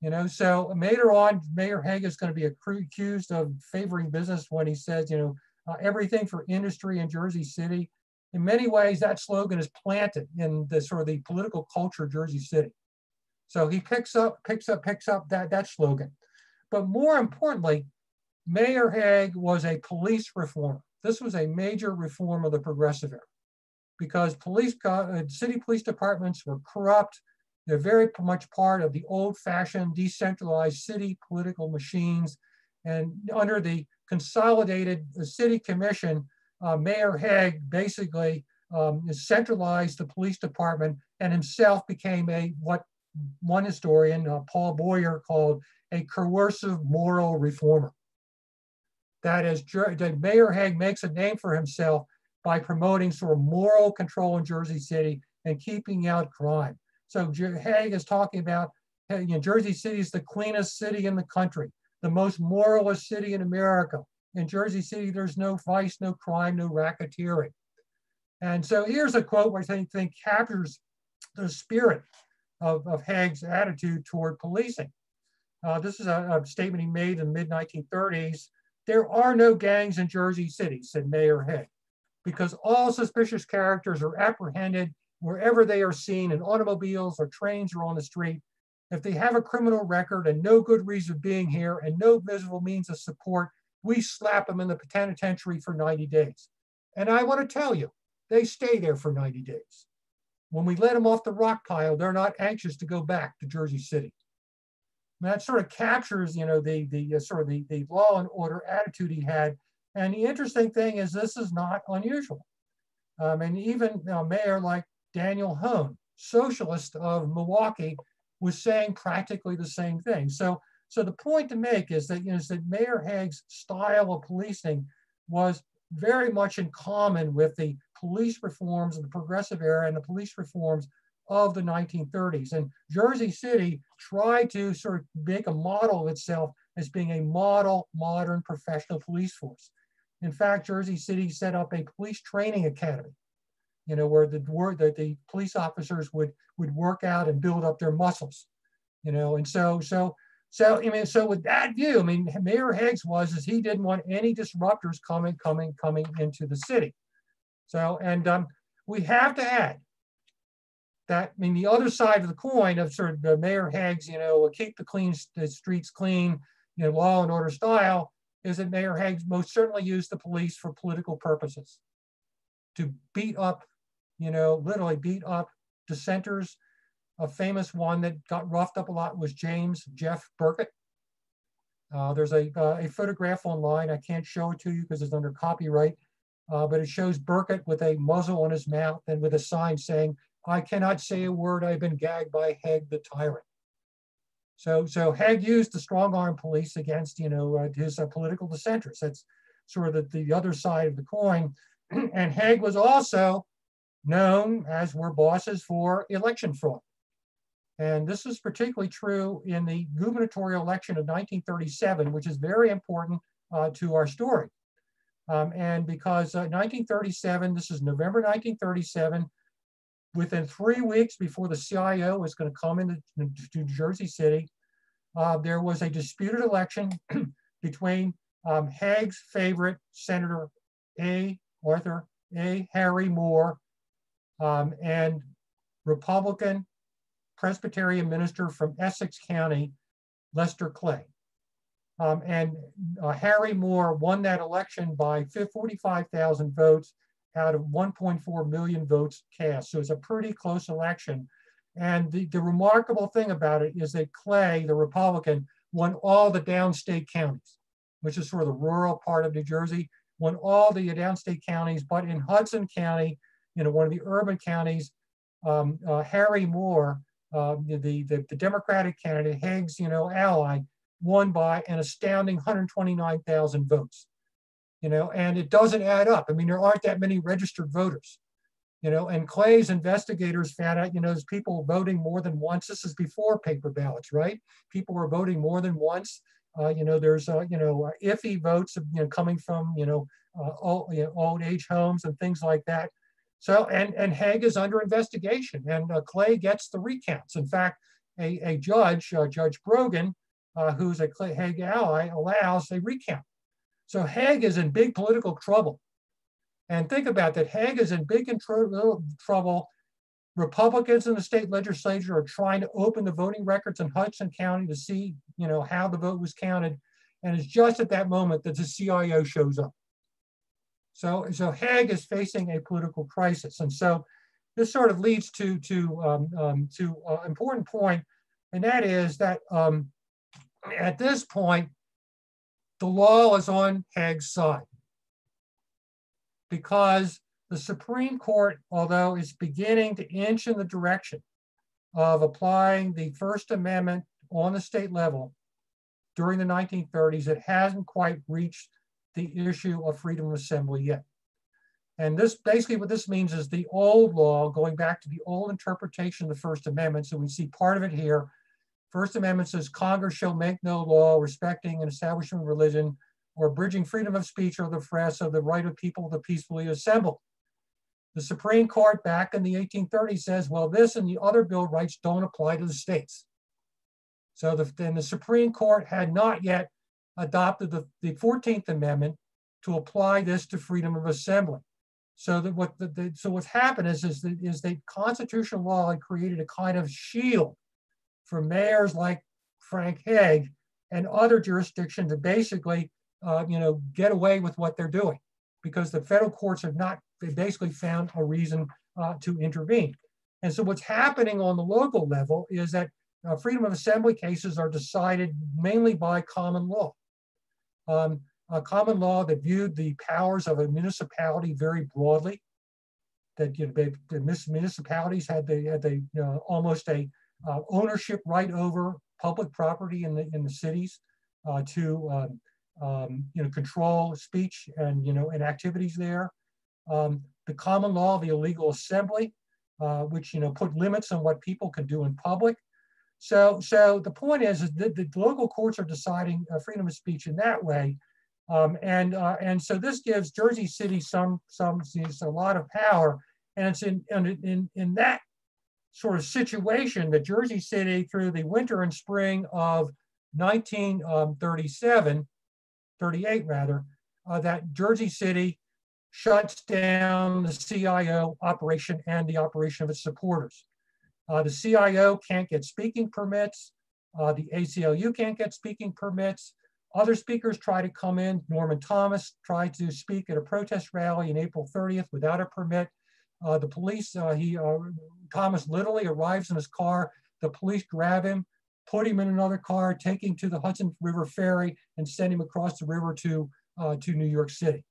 You know, so later on, Mayor Hague is going to be accused of favoring business when he says, you know, uh, everything for industry in Jersey City. In many ways, that slogan is planted in the sort of the political culture of Jersey City. So he picks up, picks up, picks up that, that slogan. But more importantly, Mayor Hague was a police reformer. This was a major reform of the progressive era because police, uh, city police departments were corrupt. They're very much part of the old-fashioned decentralized city political machines. And under the consolidated city commission, uh, Mayor Hague basically um, centralized the police department and himself became a what one historian, uh, Paul Boyer, called a coercive moral reformer. That is, that Mayor Hague makes a name for himself by promoting sort of moral control in Jersey City and keeping out crime. So Hague is talking about you know, Jersey City is the cleanest city in the country, the most moralist city in America. In Jersey City, there's no vice, no crime, no racketeering. And so here's a quote which I think, captures the spirit of, of Hague's attitude toward policing. Uh, this is a, a, statement he made in the mid 1930s. There are no gangs in Jersey City, said Mayor Hague, because all suspicious characters are apprehended wherever they are seen in automobiles or trains or on the street, if they have a criminal record and no good reason of being here and no visible means of support, we slap them in the penitentiary for 90 days. And I want to tell you, they stay there for 90 days. When we let them off the rock pile, they're not anxious to go back to Jersey City. And that sort of captures, you know, the, the uh, sort of the, the law and order attitude he had. And the interesting thing is this is not unusual. Um, and even a mayor like Daniel Hoan, socialist of Milwaukee, was saying practically the same thing. So, so the point to make is that, you know, that Mayor Hague's style of policing was very much in common with the police reforms of the progressive era and the police reforms of the 1930s. And Jersey City tried to sort of make a model of itself as being a model, modern professional police force. In fact, Jersey City set up a police training academy you know, where the word that the police officers would would work out and build up their muscles, you know, and so so so I mean, so with that view, I mean, Mayor Hague was is he didn't want any disruptors coming coming coming into the city. So and um, we have to add that I mean the other side of the coin of sort of the Mayor Hague's, you know, keep the clean the streets clean, you know, law and order style is that Mayor Hague most certainly used the police for political purposes to beat up you know, literally beat up dissenters. A famous one that got roughed up a lot was James Jeff Burkett. Uh, there's a, uh, a photograph online. I can't show it to you because it's under copyright, uh, but it shows Burkett with a muzzle on his mouth and with a sign saying, I cannot say a word, I've been gagged by Hague the tyrant. So, so Hague used the strong arm police against, you know, uh, his uh, political dissenters. That's sort of the, the other side of the coin. and Hague was also known as were bosses for election fraud. And this is particularly true in the gubernatorial election of 1937, which is very important uh, to our story. Um, and because 1937, this is November 1937, within three weeks before the CIO was going to come into New Jersey City, uh, there was a disputed election between um, favorite Senator A. Arthur A. Harry Moore um, and Republican Presbyterian minister from Essex County, Lester Clee. Um, and uh, Harry Moore won that election by 45,000 votes out of 1.4 million votes cast. So it's a pretty close election. And the, the remarkable thing about it is that Clee, the Republican, won all the downstate counties, which is sort of the rural part of New Jersey, won all the downstate counties, but in Hudson County, you know, one of the urban counties, um, uh, Harry Moore, uh, the, the, the Democratic candidate, Hague's, you know, ally, won by an astounding 129,000 votes you know, and it doesn't add up. I mean, there aren't that many registered voters, you know, and Clee's investigators found out, you know, there's people voting more than once. This is before paper ballots, right? People were voting more than once. Uh, you know, there's, uh, you know, uh, iffy votes, you know, coming from, you know, uh, old, you know, old age homes and things like that. So, and, and Hague is under investigation and uh, Clee gets the recounts. In fact, a, a judge, uh, Judge Brogan, who's a Clee Hague ally, allows a recount. So Hague is in big political trouble. And think about that. Hague is in big trouble. Republicans in the state legislature are trying to open the voting records in Hudson County to see, you know, how the vote was counted. And it's just at that moment that the CIO shows up. So, so Hague is facing a political crisis. And so this sort of leads to, to, um, um, to an important point, and that is that um, at this point, the law is on Hague's side because the Supreme Court, although is beginning to inch in the direction of applying the First Amendment on the state level during the 1930s, it hasn't quite reached the issue of freedom of assembly yet. And this basically what this means is the old law, going back to the old interpretation of the First Amendment. So we see part of it here First Amendment says Congress shall make no law respecting an establishment of religion or bridging freedom of speech or the press or the right of people to peacefully assemble. The Supreme Court back in the 1830s says, well, this and the other Bill of Rights don't apply to the states. So the, then the Supreme Court had not yet adopted the, the 14th Amendment to apply this to freedom of assembly. So that what the, the so what's happened is, is, that, is that constitutional law had created a kind of shield for mayors like Frank Hague and other jurisdictions to basically, uh, you know, get away with what they're doing because the federal courts have not they basically found a reason uh, to intervene. And so what's happening on the local level is that uh, freedom of assembly cases are decided mainly by common law. Um, a common law that viewed the powers of a municipality very broadly, that you know, they, the municipalities had, they, had they, you know, almost a uh, ownership right over public property in the in the cities uh, to um, um, you know control speech and you know and activities there. Um, the common law, the illegal assembly, uh, which you know put limits on what people can do in public. So so the point is, is that the local courts are deciding uh, freedom of speech in that way. Um, and uh, and so this gives Jersey City some some a lot of power, and it's in in in that sort of situation that Jersey City through the winter and spring of 1937, 38 rather, uh, that Jersey City shuts down the CIO operation and the operation of its supporters. Uh, the CIO can't get speaking permits. Uh, the ACLU can't get speaking permits. Other speakers try to come in. Norman Thomas tried to speak at a protest rally in April 30th without a permit. Uh, the police, uh, he, uh, Thomas literally arrives in his car. The police grab him, put him in another car, take him to the Hudson River Ferry and send him across the river to, uh, to New York City.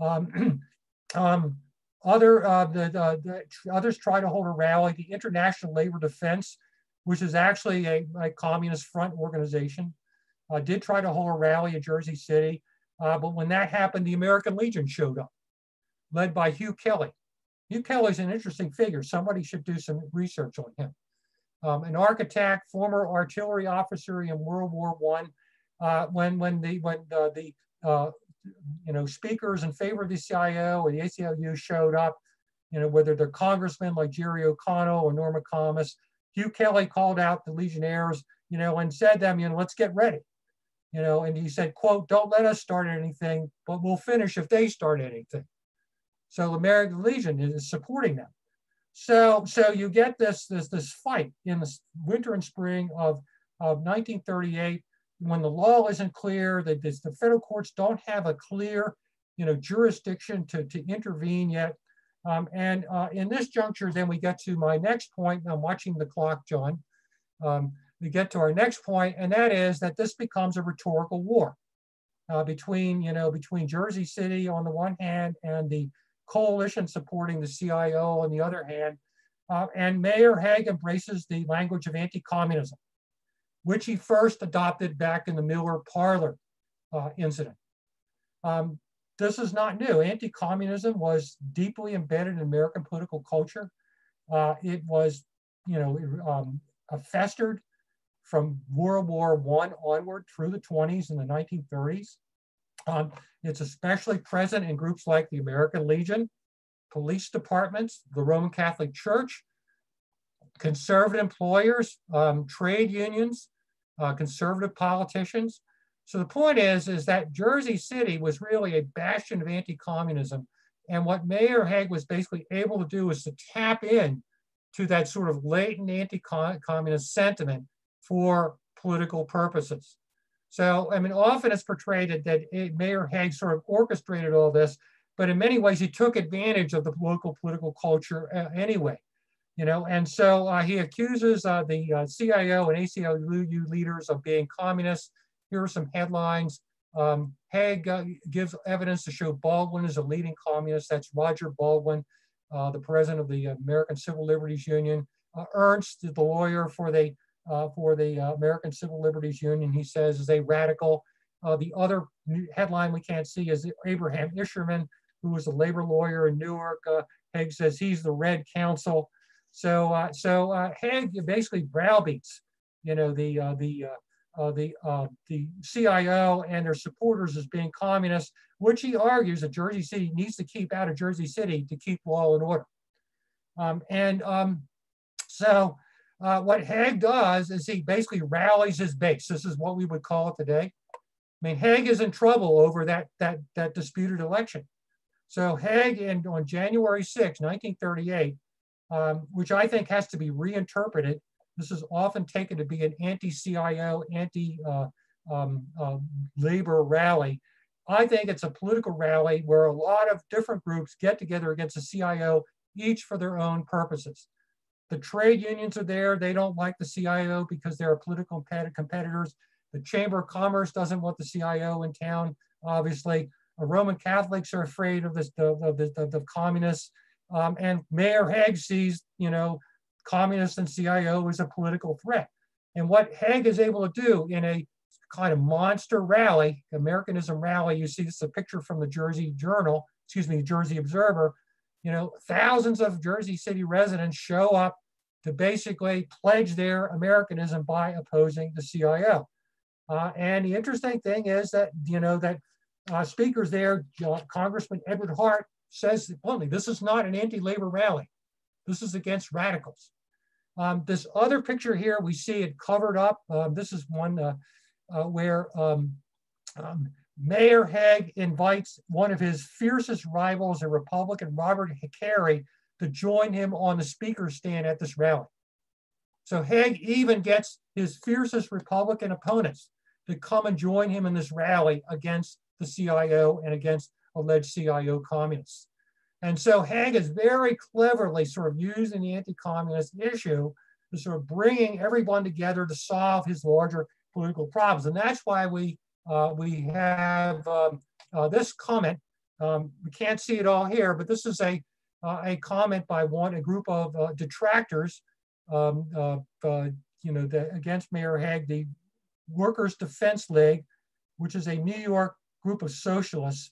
Um, um, other, uh, the, the, others try to hold a rally. The International Labor Defense, which is actually a, a communist front organization, uh, did try to hold a rally in Jersey City. but when that happened, the American Legion showed up, led by Hugh Kelly. Hugh Kelly's an interesting figure. Somebody should do some research on him. Um, an architect, former artillery officer in World War One. Uh, when when the when the, the uh, you know, speakers in favor of the CIO or the ACLU showed up, you know, whether they're congressmen like Jerry O'Connell or Norman Thomas. Hugh Kelly called out the Legionnaires, you know, and said to them, you know, let's get ready. You know, and he said, quote, don't let us start anything, but we'll finish if they start anything. So the American Legion is supporting them. So, so you get this, this, this fight in the winter and spring of, of 1938 when the law isn't clear, that the federal courts don't have a clear, you know, jurisdiction to, to intervene yet. Um, and uh, in this juncture, then we get to my next point. I'm watching the clock, John. Um, we get to our next point, and that is that this becomes a rhetorical war uh, between, you know, between Jersey City on the one hand and the coalition supporting the CIO on the other hand. Uh, and Mayor Hague embraces the language of anti-communism which he first adopted back in the Miller Parlor uh, incident. Um, this is not new. Anti-communism was deeply embedded in American political culture. Uh, it was, you know, um, festered from World War I onward through the 20s and the 1930s. Um, it's especially present in groups like the American Legion, police departments, the Roman Catholic Church, conservative employers, um, trade unions, uh, conservative politicians. So the point is, is that Jersey City was really a bastion of anti-communism. And what Mayor Hague was basically able to do is to tap in to that sort of latent anti-communist sentiment for political purposes. So, I mean, often it's portrayed that it, Mayor Hague sort of orchestrated all this, but in many ways he took advantage of the local political culture uh, anyway you know, and so uh, he accuses uh, the uh, CIO and ACLU leaders of being communists. Here are some headlines. Um, Hague uh, gives evidence to show Baldwin is a leading communist. That's Roger Baldwin, uh, the president of the American Civil Liberties Union. Uh, Ernst, the lawyer for the for the American Civil Liberties Union, he says is a radical. the other headline we can't see is Abraham Isserman, who was a labor lawyer in Newark. Hague says he's the Red Counsel. So, uh, so uh, Hague basically browbeats, you know, the uh, the uh, uh, the uh, the CIO and their supporters as being communists, which he argues that Jersey City needs to keep out of Jersey City to keep law and order. Um, and um, so, what Hague does is he basically rallies his base. This is what we would call it today. I mean, Hague is in trouble over that that that disputed election. So Hague, in, on January 6, 1938, um, which I think has to be reinterpreted. This is often taken to be an anti-CIO, anti-labor uh, um, uh, rally. I think it's a political rally where a lot of different groups get together against the CIO, each for their own purposes. The trade unions are there. They don't like the CIO because they're political competitors. The Chamber of Commerce doesn't want the CIO in town, obviously. The Roman Catholics are afraid of, this, of, the, of the communists. Um, and Mayor Hague sees, you know, communists and CIO as a political threat. And what Hague is able to do in a kind of monster rally, Americanism rally, you see this is a picture from the Jersey Journal, excuse me, Jersey Observer, you know, thousands of Jersey City residents show up to basically pledge their Americanism by opposing the CIO. Uh, and the interesting thing is that, you know, that uh, speakers there, Congressman Edward Hart, says bluntly, this is not an anti-labor rally. This is against radicals. Um, this other picture here, we see it covered up. Um, this is one uh, uh, where um, um Mayor Hague invites one of his fiercest rivals, a Republican, Robert Carey, to join him on the speaker's stand at this rally. So Hague even gets his fiercest Republican opponents to come and join him in this rally against the CIO and against alleged CIO communists. And so Hague is very cleverly sort of using the anti-communist issue to sort of bringing everyone together to solve his larger political problems. And that's why we, uh, we have um, uh, this comment. Um, we can't see it all here, but this is a, uh, a comment by one, a group of uh, detractors, um, uh, you know, the, against Mayor Hague, the Workers' Defense League, which is a New York group of socialists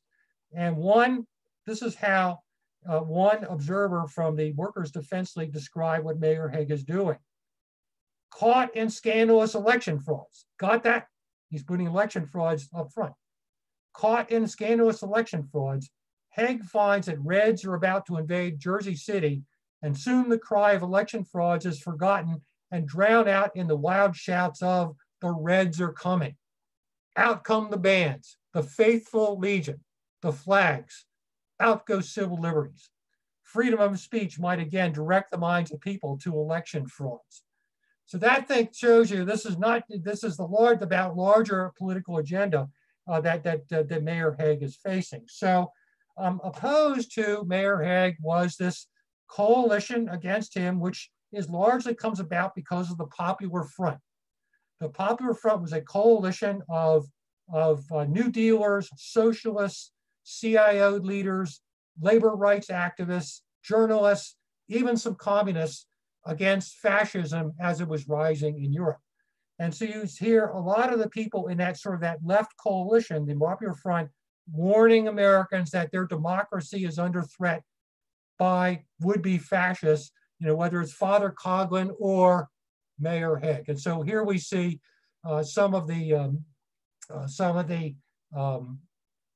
and one, this is how uh, one observer from the Workers' Defense League described what Mayor Hague is doing. Caught in scandalous election frauds. Got that? He's putting election frauds up front. caught in scandalous election frauds, Hague finds that Reds are about to invade Jersey City, and soon the cry of election frauds is forgotten and drowned out in the wild shouts of the Reds are coming. Out come the bands, the faithful legion, the flags. Out go civil liberties. Freedom of speech might again direct the minds of people to election frauds. So that thing shows you this is not this is the large about larger political agenda uh, that that uh, that Mayor Hague is facing. So um, opposed to Mayor Hague was this coalition against him, which is largely comes about because of the Popular Front. The Popular Front was a coalition of, of uh, New Dealers, socialists, CIO leaders, labor rights activists, journalists, even some communists against fascism as it was rising in Europe. And so you hear a lot of the people in that sort of that left coalition, the Popular Front, warning Americans that their democracy is under threat by would-be fascists, you know, whether it's Father Coughlin or Mayor Hague. And so here we see uh, some of the um, uh, some of the um,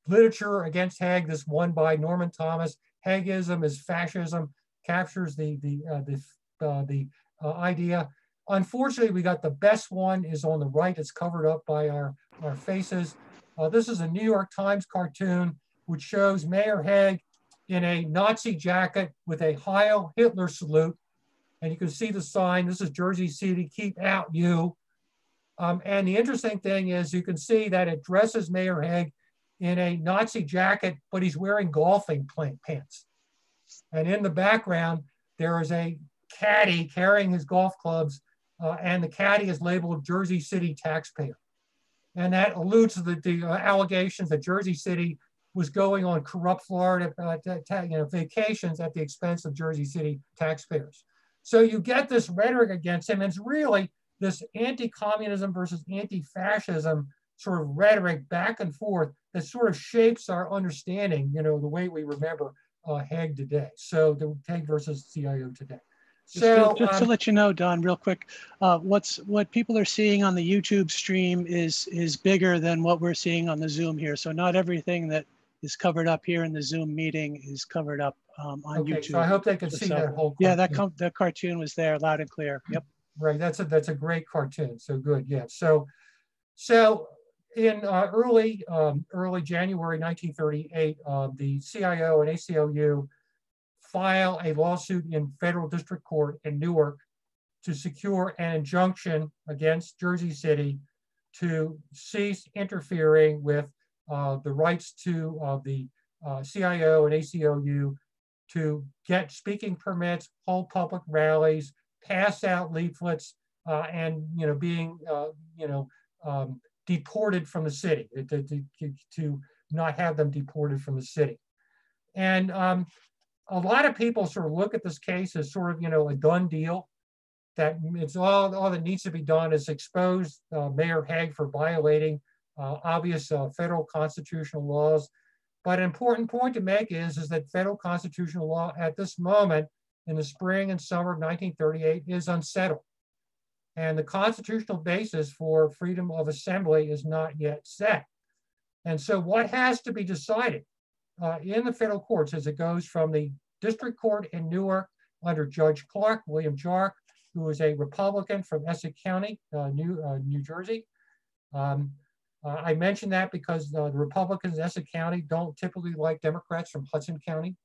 literature against Hague. This one by Norman Thomas. Hagueism is fascism. Captures the the uh, the uh, the uh, idea. Unfortunately, we got the best one is on the right. It's covered up by our our faces. Uh, this is a New York Times cartoon which shows Mayor Hague in a Nazi jacket with a Heil Hitler salute. And you can see the sign, this is Jersey City, keep out you. Um, and the interesting thing is you can see that it dresses Mayor Hague in a Nazi jacket, but he's wearing golfing pants. And in the background, there is a caddy carrying his golf clubs, uh, and the caddy is labeled Jersey City taxpayer. And that alludes to the, the uh, allegations that Jersey City was going on corrupt Florida uh, you know, vacations at the expense of Jersey City taxpayers. So you get this rhetoric against him. And it's really this anti-communism versus anti-fascism sort of rhetoric back and forth that sort of shapes our understanding, you know, the way we remember uh, Hague today. So the Hague versus CIO today. So, just, to, just um, to let you know, Don, real quick, uh, what's what people are seeing on the YouTube stream is is bigger than what we're seeing on the Zoom here. So not everything that is covered up here in the Zoom meeting is covered up um, on okay, YouTube. So I hope they can see so, that whole. Yeah, that com that cartoon was there, loud and clear. Yep. Right. That's a that's a great cartoon. So good. Yeah. So, so in uh, early um, early January 1938, uh, the CIO and ACLU file a lawsuit in federal district court in Newark to secure an injunction against Jersey City to cease interfering with uh, the rights to uh, the uh, CIO and ACLU to get speaking permits, hold public rallies, pass out leaflets, uh, and you know being uh, you know um, deported from the city to, to, to, not have them deported from the city. And um, a lot of people sort of look at this case as sort of, you know, a done deal. That it's all, all that needs to be done is expose uh, Mayor Hague for violating uh, obvious uh, federal constitutional laws. But an important point to make is, is that federal constitutional law at this moment in the spring and summer of 1938 is unsettled. And the constitutional basis for freedom of assembly is not yet set. And so what has to be decided uh, in the federal courts as it goes from the district court in Newark under Judge Clark, William Clark, who is a Republican from Essex County, uh, New, uh, New Jersey. Um, uh, I mention that because the Republicans in Essex County don't typically like Democrats from Hudson County.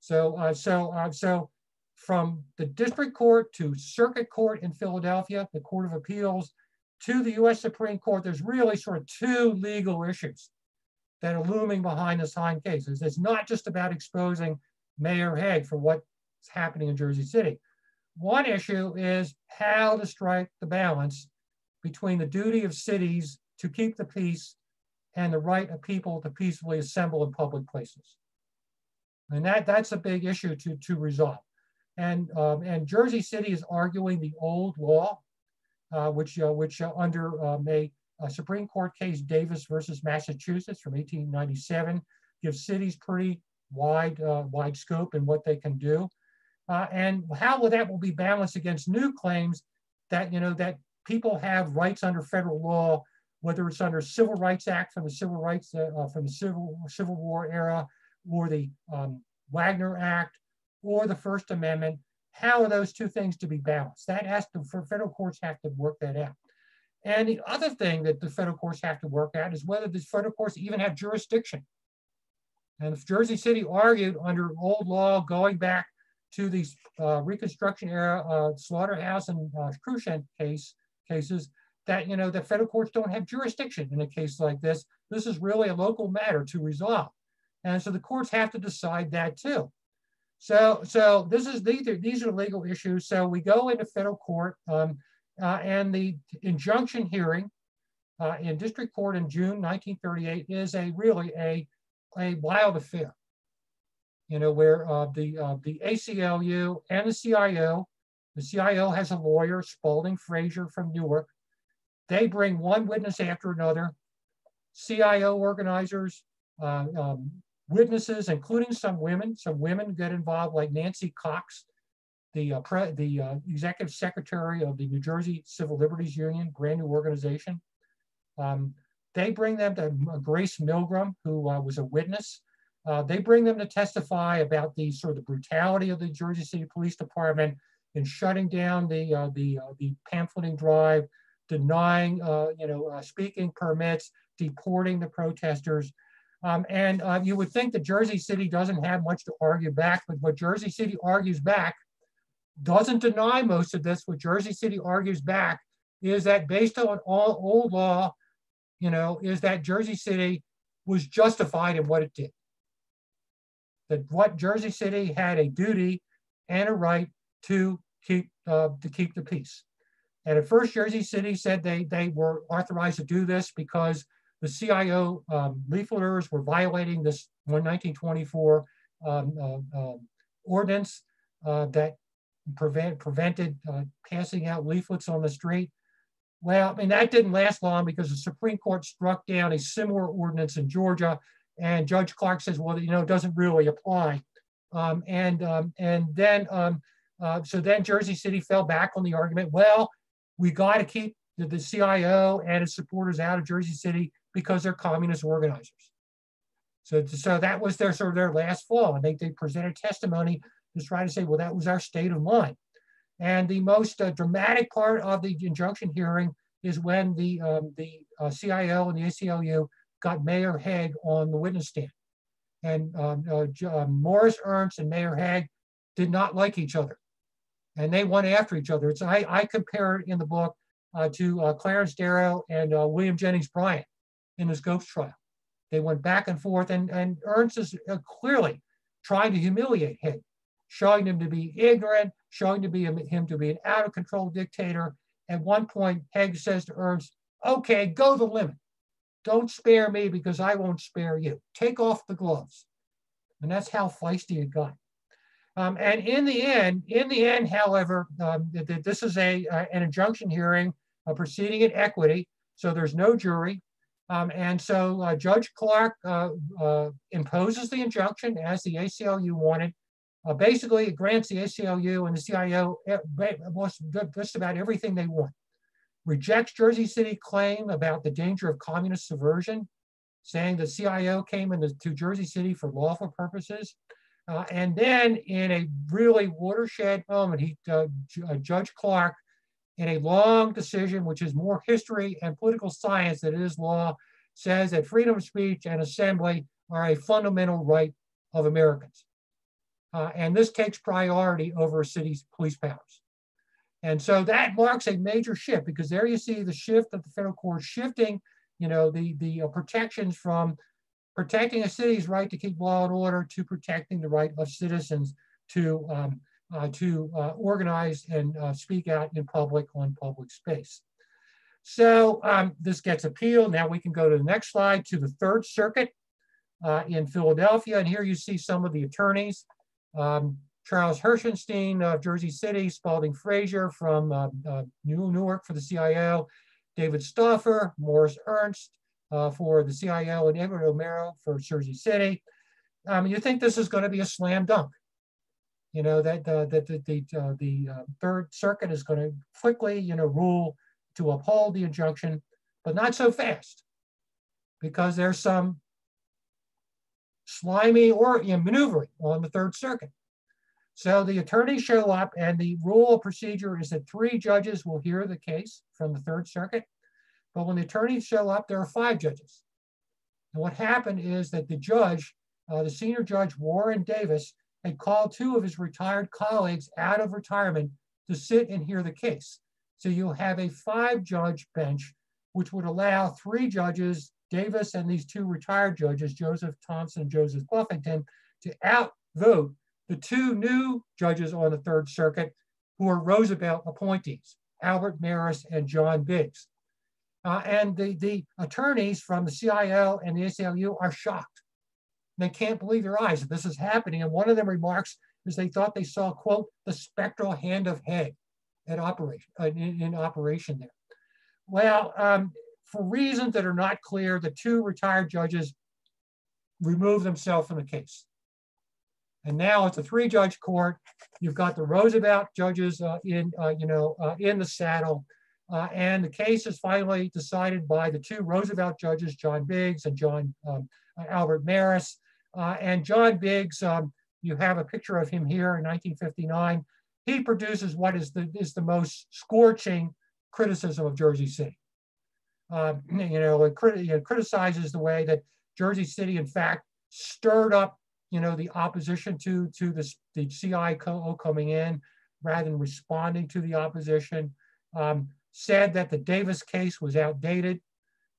So, uh, so, uh, so from the district court to circuit court in Philadelphia, the Court of Appeals, to the US Supreme Court, there's really sort of two legal issues that are looming behind this Hague case. It's not just about exposing Mayor Hague for what's happening in Jersey City. One issue is how to strike the balance between the duty of cities to keep the peace and the right of people to peacefully assemble in public places. And that, that's a big issue to, to resolve. And, um, and Jersey City is arguing the old law, uh, which, uh, which uh, under um, a, a, Supreme Court case, Davis versus Massachusetts from 1897, gives cities pretty wide, uh, wide scope in what they can do. Uh, and how will that will be balanced against new claims that, you know, that people have rights under federal law whether it's under Civil Rights Act from the Civil Rights uh, uh, from the Civil Civil War era, or the um, Wagner Act, or the First Amendment. How are those two things to be balanced? That has to, for federal courts have to work that out. And the other thing that the federal courts have to work out is whether the federal courts even have jurisdiction. And if Jersey City argued under old law going back to these uh, Reconstruction era uh, slaughterhouse and uh, case cases that you know the federal courts don't have jurisdiction in a case like this. This is really a local matter to resolve, and so the courts have to decide that too. So so this is these are these are legal issues. So we go into federal court, um, uh, and the injunction hearing uh, in district court in June 1938 is a really a a wild affair you know, where uh, the, uh, the ACLU and the CIO, the CIO has a lawyer, Spalding Frazier from Newark. They bring one witness after another. CIO organizers, uh, um, witnesses, including some women. Some women get involved, like Nancy Cox, the, uh, pre- the uh, executive secretary of the New Jersey Civil Liberties Union, brand new organization. Um, they bring them to Grace Milgram, who uh, was a witness. Uh, they bring them to testify about the sort of the brutality of the Jersey City Police Department in shutting down the uh, the uh, the pamphleting drive, denying uh, you know uh, speaking permits, deporting the protesters. Um, and uh, you would think that Jersey City doesn't have much to argue back, but what Jersey City argues back doesn't deny most of this. What Jersey City argues back is that based on all old law, you know, is that Jersey City was justified in what it did that what Jersey City had a duty and a right to keep uh, to keep the peace. And at first, Jersey City said they they were authorized to do this because the CIO um, leafleters were violating this 1924 um, uh, uh, ordinance uh, that prevent, prevented uh, passing out leaflets on the street. Well, I mean, that didn't last long because the Supreme Court struck down a similar ordinance in Georgia and Judge Clark says, well, you know, it doesn't really apply. Um, and, um, and then, um, uh, so then Jersey City fell back on the argument, well, we got to keep the, the CIO and its supporters out of Jersey City because they're communist organizers. So, so that was their sort of their last fall. And they, they presented testimony to try to say, well, that was our state of mind. And the most uh, dramatic part of the injunction hearing is when the, um, the uh, CIO and the ACLU got Mayor Hague on the witness stand. And um, uh, uh, Morris Ernst and Mayor Hague did not like each other. And they went after each other. It's, I, I compare it in the book uh, to uh, Clarence Darrow and William Jennings Bryan in the Scopes trial. They went back and forth, and, and Ernst is uh, clearly trying to humiliate Hague, showing him to be ignorant, showing to be him to be an out of control dictator. At one point, Hague says to Ernst, okay, go the limit. Don't spare me because I won't spare you. Take off the gloves. And that's how feisty it got. Um, and in the end, in the end, however, um, th th this is a uh, an injunction hearing, a proceeding in equity, so there's no jury. Um, and so uh, Judge Clark uh, uh imposes the injunction as the ACLU wanted. Uh, basically, it grants the ACLU and the CIO just about everything they want rejects Jersey City claim about the danger of communist subversion, saying the CIO came into to Jersey City for lawful purposes. Uh, and then in a really watershed moment, he, uh, Judge Clark, in a long decision, which is more history and political science than it is law, says that freedom of speech and assembly are a fundamental right of Americans. Uh, and this takes priority over a city's police powers. And so that marks a major shift because there you see the shift of the federal court shifting, you know, the, the uh, protections from protecting a city's right to keep law and order to protecting the right of citizens to, um, to uh, organize and uh, speak out in public on public space. So um, this gets appealed. Now we can go to the next slide to the Third Circuit uh, in Philadelphia. And here you see some of the attorneys. Um, Charles Hershenstein of Jersey City, Spalding Frazier from uh, uh, New Newark for the CIO, David Stauffer, Morris Ernst uh, for the CIO, and Edward O'Mara for Jersey City. Um, you think this is going to be a slam dunk. You know, that, uh, that the, the, uh, the uh, Third Circuit is going to quickly, you know, rule to uphold the injunction. but not so fast because there's some slimy or you know, maneuvering on the Third Circuit. So the attorneys show up and the rule of procedure is that three judges will hear the case from the Third Circuit. But when the attorneys show up, there are five judges. And what happened is that the judge, uh, the senior judge Warren Davis, had called two of his retired colleagues out of retirement to sit and hear the case. So you'll have a five judge bench, which would allow three judges, Davis and these two retired judges, Joseph Thompson and Joseph Buffington, to outvote the two new judges on the Third Circuit who are Roosevelt appointees, Albert Maris and John Biggs. Uh, and the, the attorneys from the CIO and the ACLU are shocked. They can't believe their eyes that this is happening. And one of them remarks is they thought they saw, quote, the spectral hand of Hague at operation, uh, in, in, operation there. Well, um, for reasons that are not clear, the two retired judges removed themselves from the case. And now it's a three-judge court. You've got the Roosevelt judges uh, in, uh, you know, uh, in the saddle. Uh, and the case is finally decided by the two Roosevelt judges, John Biggs and John um, Albert Maris. Uh, and John Biggs, um, you have a picture of him here in 1959. He produces what is the, is the most scorching criticism of Jersey City. Uh, you know, it, crit it criticizes the way that Jersey City, in fact, stirred up, you know, the opposition to, to the, the CIO coming in rather than responding to the opposition. Um, said that the Davis case was outdated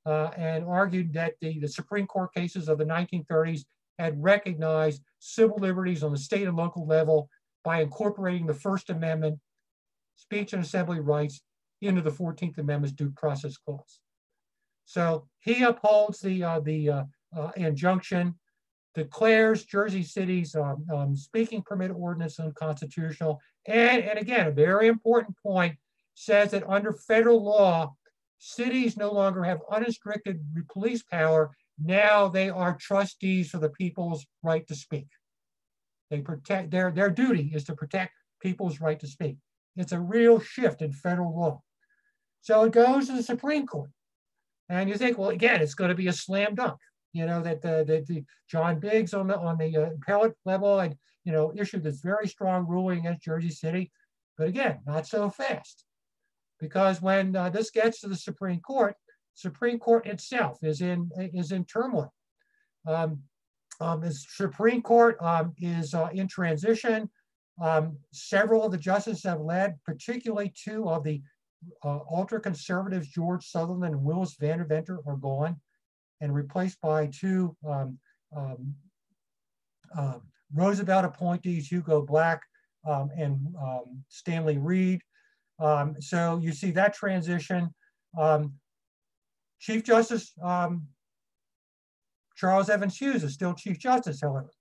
uh, and argued that the, the Supreme Court cases of the 1930s had recognized civil liberties on the state and local level by incorporating the First Amendment, speech and assembly rights into the 14th Amendment's due process clause. So he upholds the, uh, the uh, uh, injunction, declares Jersey City's um, um, speaking permit ordinance unconstitutional, and, and again, a very important point, says that under federal law, cities no longer have unrestricted police power. Now they are trustees for the people's right to speak. They protect their, their duty is to protect people's right to speak. It's a real shift in federal law. So it goes to the Supreme Court. And you think, well, again, it's going to be a slam dunk. You know, that the, the, the John Biggs on the on the uh, appellate level had, you know, issued this very strong ruling against Jersey City. But again, not so fast because when uh, this gets to the Supreme Court, Supreme Court itself is in is in turmoil. Um, um, the Supreme Court um, is uh, in transition. Um, several of the justices have led, particularly two of the uh, ultra conservatives, George Sutherland and Willis Van Devanter, are gone and replaced by two um, um, Roosevelt appointees, Hugo Black and Stanley Reed. So you see that transition. Um, Chief Justice um, Charles Evans Hughes is still Chief Justice, however.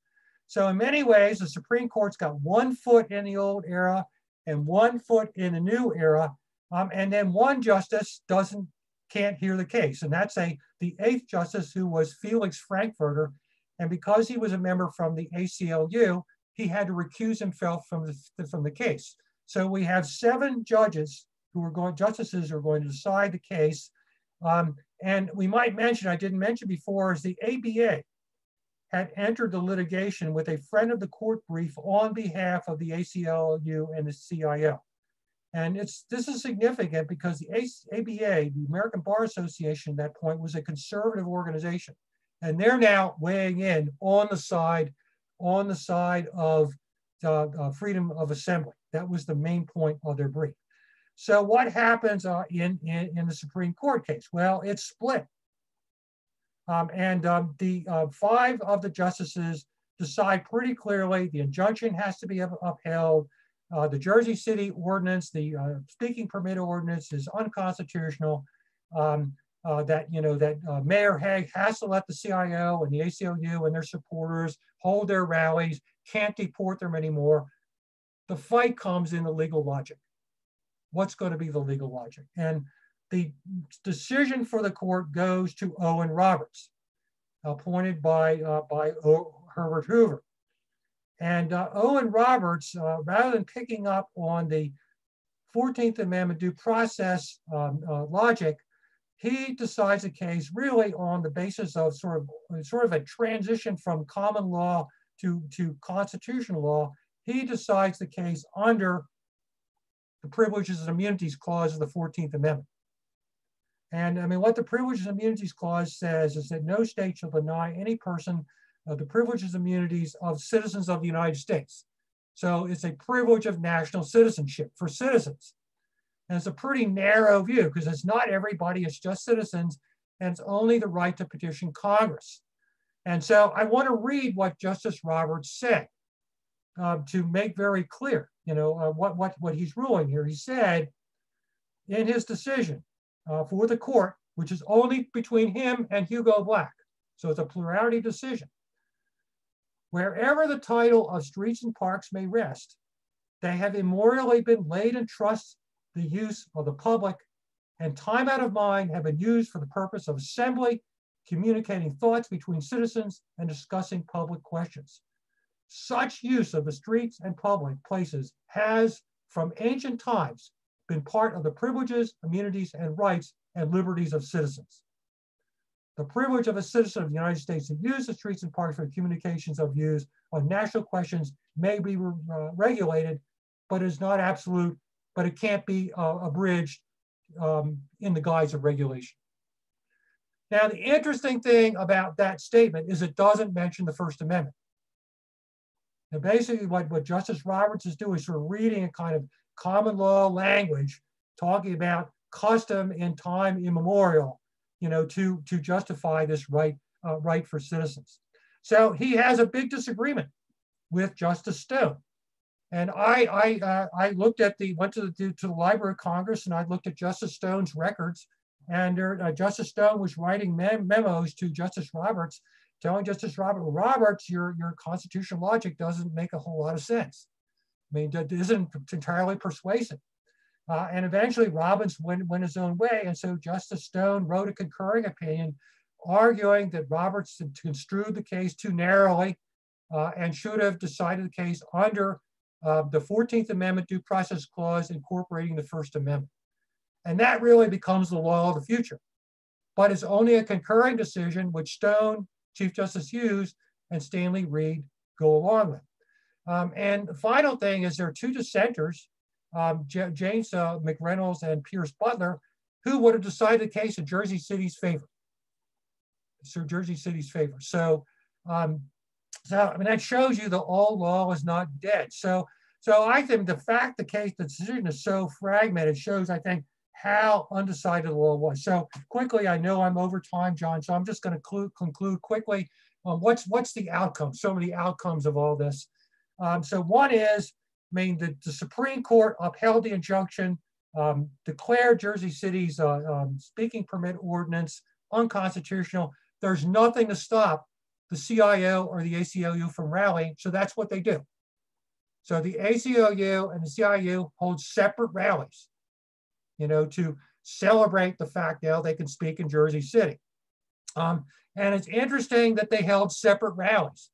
So in many ways, the Supreme Court's got one foot in the old era and one foot in the new era. Um, and then one justice doesn't can't hear the case. And that's a the eighth justice who was Felix Frankfurter. And because he was a member from the ACLU, he had to recuse himself from the, from the case. So we have seven judges who are going, justices are going to decide the case. Um, and we might mention, I didn't mention before, is the ABA had entered the litigation with a friend of the court brief on behalf of the ACLU and the CIO. And it's this is significant because the ABA, the American Bar Association at that point, was a conservative organization. And they're now weighing in on the side, on the side of uh, uh, freedom of assembly. That was the main point of their brief. So what happens uh, in, in, in, the Supreme Court case? Well, it's split. Um, and um, the uh, five of the justices decide pretty clearly the injunction has to be up upheld. Uh, the Jersey City ordinance, the uh, speaking permit ordinance is unconstitutional. Um, uh, that you know that uh, Mayor Hague has to let the CIO and the ACLU and their supporters hold their rallies, can't deport them anymore. The fight comes in the legal logic. What's going to be the legal logic? And the decision for the court goes to Owen Roberts, appointed by, uh, by o Herbert Hoover. And uh, Owen Roberts, uh, rather than picking up on the 14th Amendment due process um, uh, logic, he decides a case really on the basis of sort of sort of a transition from common law to, to constitutional law. He decides the case under the Privileges and Immunities Clause of the 14th Amendment. And I mean, what the Privileges and Immunities Clause says is that no state shall deny any person the privileges and immunities of citizens of the United States. So it's a privilege of national citizenship for citizens. And it's a pretty narrow view because it's not everybody, it's just citizens, and it's only the right to petition Congress. And so I want to read what Justice Roberts said uh, to make very clear, you know, uh, what, what, what he's ruling here. He said in his decision uh, for the court, which is only between him and Hugo Black, so it's a plurality decision. Wherever the title of streets and parks may rest, they have immorally been laid in trust the use of the public and time out of mind have been used for the purpose of assembly, communicating thoughts between citizens and discussing public questions. Such use of the streets and public places has from ancient times been part of the privileges, immunities, and rights and liberties of citizens. The privilege of a citizen of the United States to use the streets and parks for communications of views on national questions may be uh, regulated, but is not absolute, but it can't be uh, abridged um, in the guise of regulation. Now, the interesting thing about that statement is it doesn't mention the First Amendment. And basically what, what Justice Roberts is doing is sort of reading a kind of common law language, talking about custom in time immemorial, you know, to, to justify this right, uh, right for citizens. So he has a big disagreement with Justice Stone. And I, I, uh, I looked at the, went to the, to the Library of Congress and I looked at Justice Stone's records and uh, Justice Stone was writing mem memos to Justice Roberts, telling Justice Robert, Roberts, your, your constitutional logic doesn't make a whole lot of sense. I mean, that isn't entirely persuasive. Uh, and eventually Robbins went, went his own way. And so Justice Stone wrote a concurring opinion arguing that Roberts construed the case too narrowly uh, and should have decided the case under uh, the 14th Amendment Due Process Clause incorporating the First Amendment. And that really becomes the law of the future. But it's only a concurring decision which Stone, Chief Justice Hughes, and Stanley Reed go along with. Um, and the final thing is there are two dissenters um, J James uh, McReynolds and Pierce Butler, who would have decided the case in Jersey City's favor. Sir Jersey City's favor. So, um, so I mean that shows you that all law is not dead. So, so I think the fact the case the decision is so fragmented shows I think how undecided the law was. So quickly, I know I'm over time, John. So I'm just going to conclude quickly. What's what's the outcome? So many outcomes of all this. Um, so one is I mean, the, the Supreme Court upheld the injunction, um, declared Jersey City's uh, um, speaking permit ordinance unconstitutional. There's nothing to stop the CIO or the ACLU from rallying, so that's what they do. So the ACLU and the CIO hold separate rallies, you know, to celebrate the fact now they can speak in Jersey City. Um, and it's interesting that they held separate rallies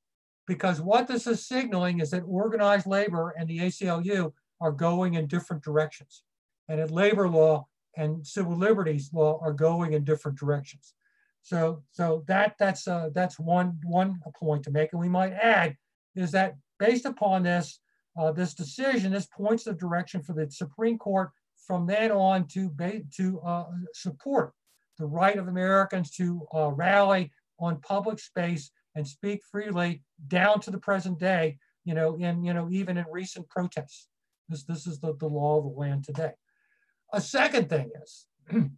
because what this is signaling is that organized labor and the ACLU are going in different directions. And that labor law and civil liberties law are going in different directions. So, so that that's uh, that's one one point to make. And we might add is that based upon this uh, this decision, this points the direction for the Supreme Court from then on to to uh, support the right of Americans to uh, rally on public space and speak freely down to the present day, you know, in, you know, even in recent protests. This, this is the, the law of the land today. A second thing is,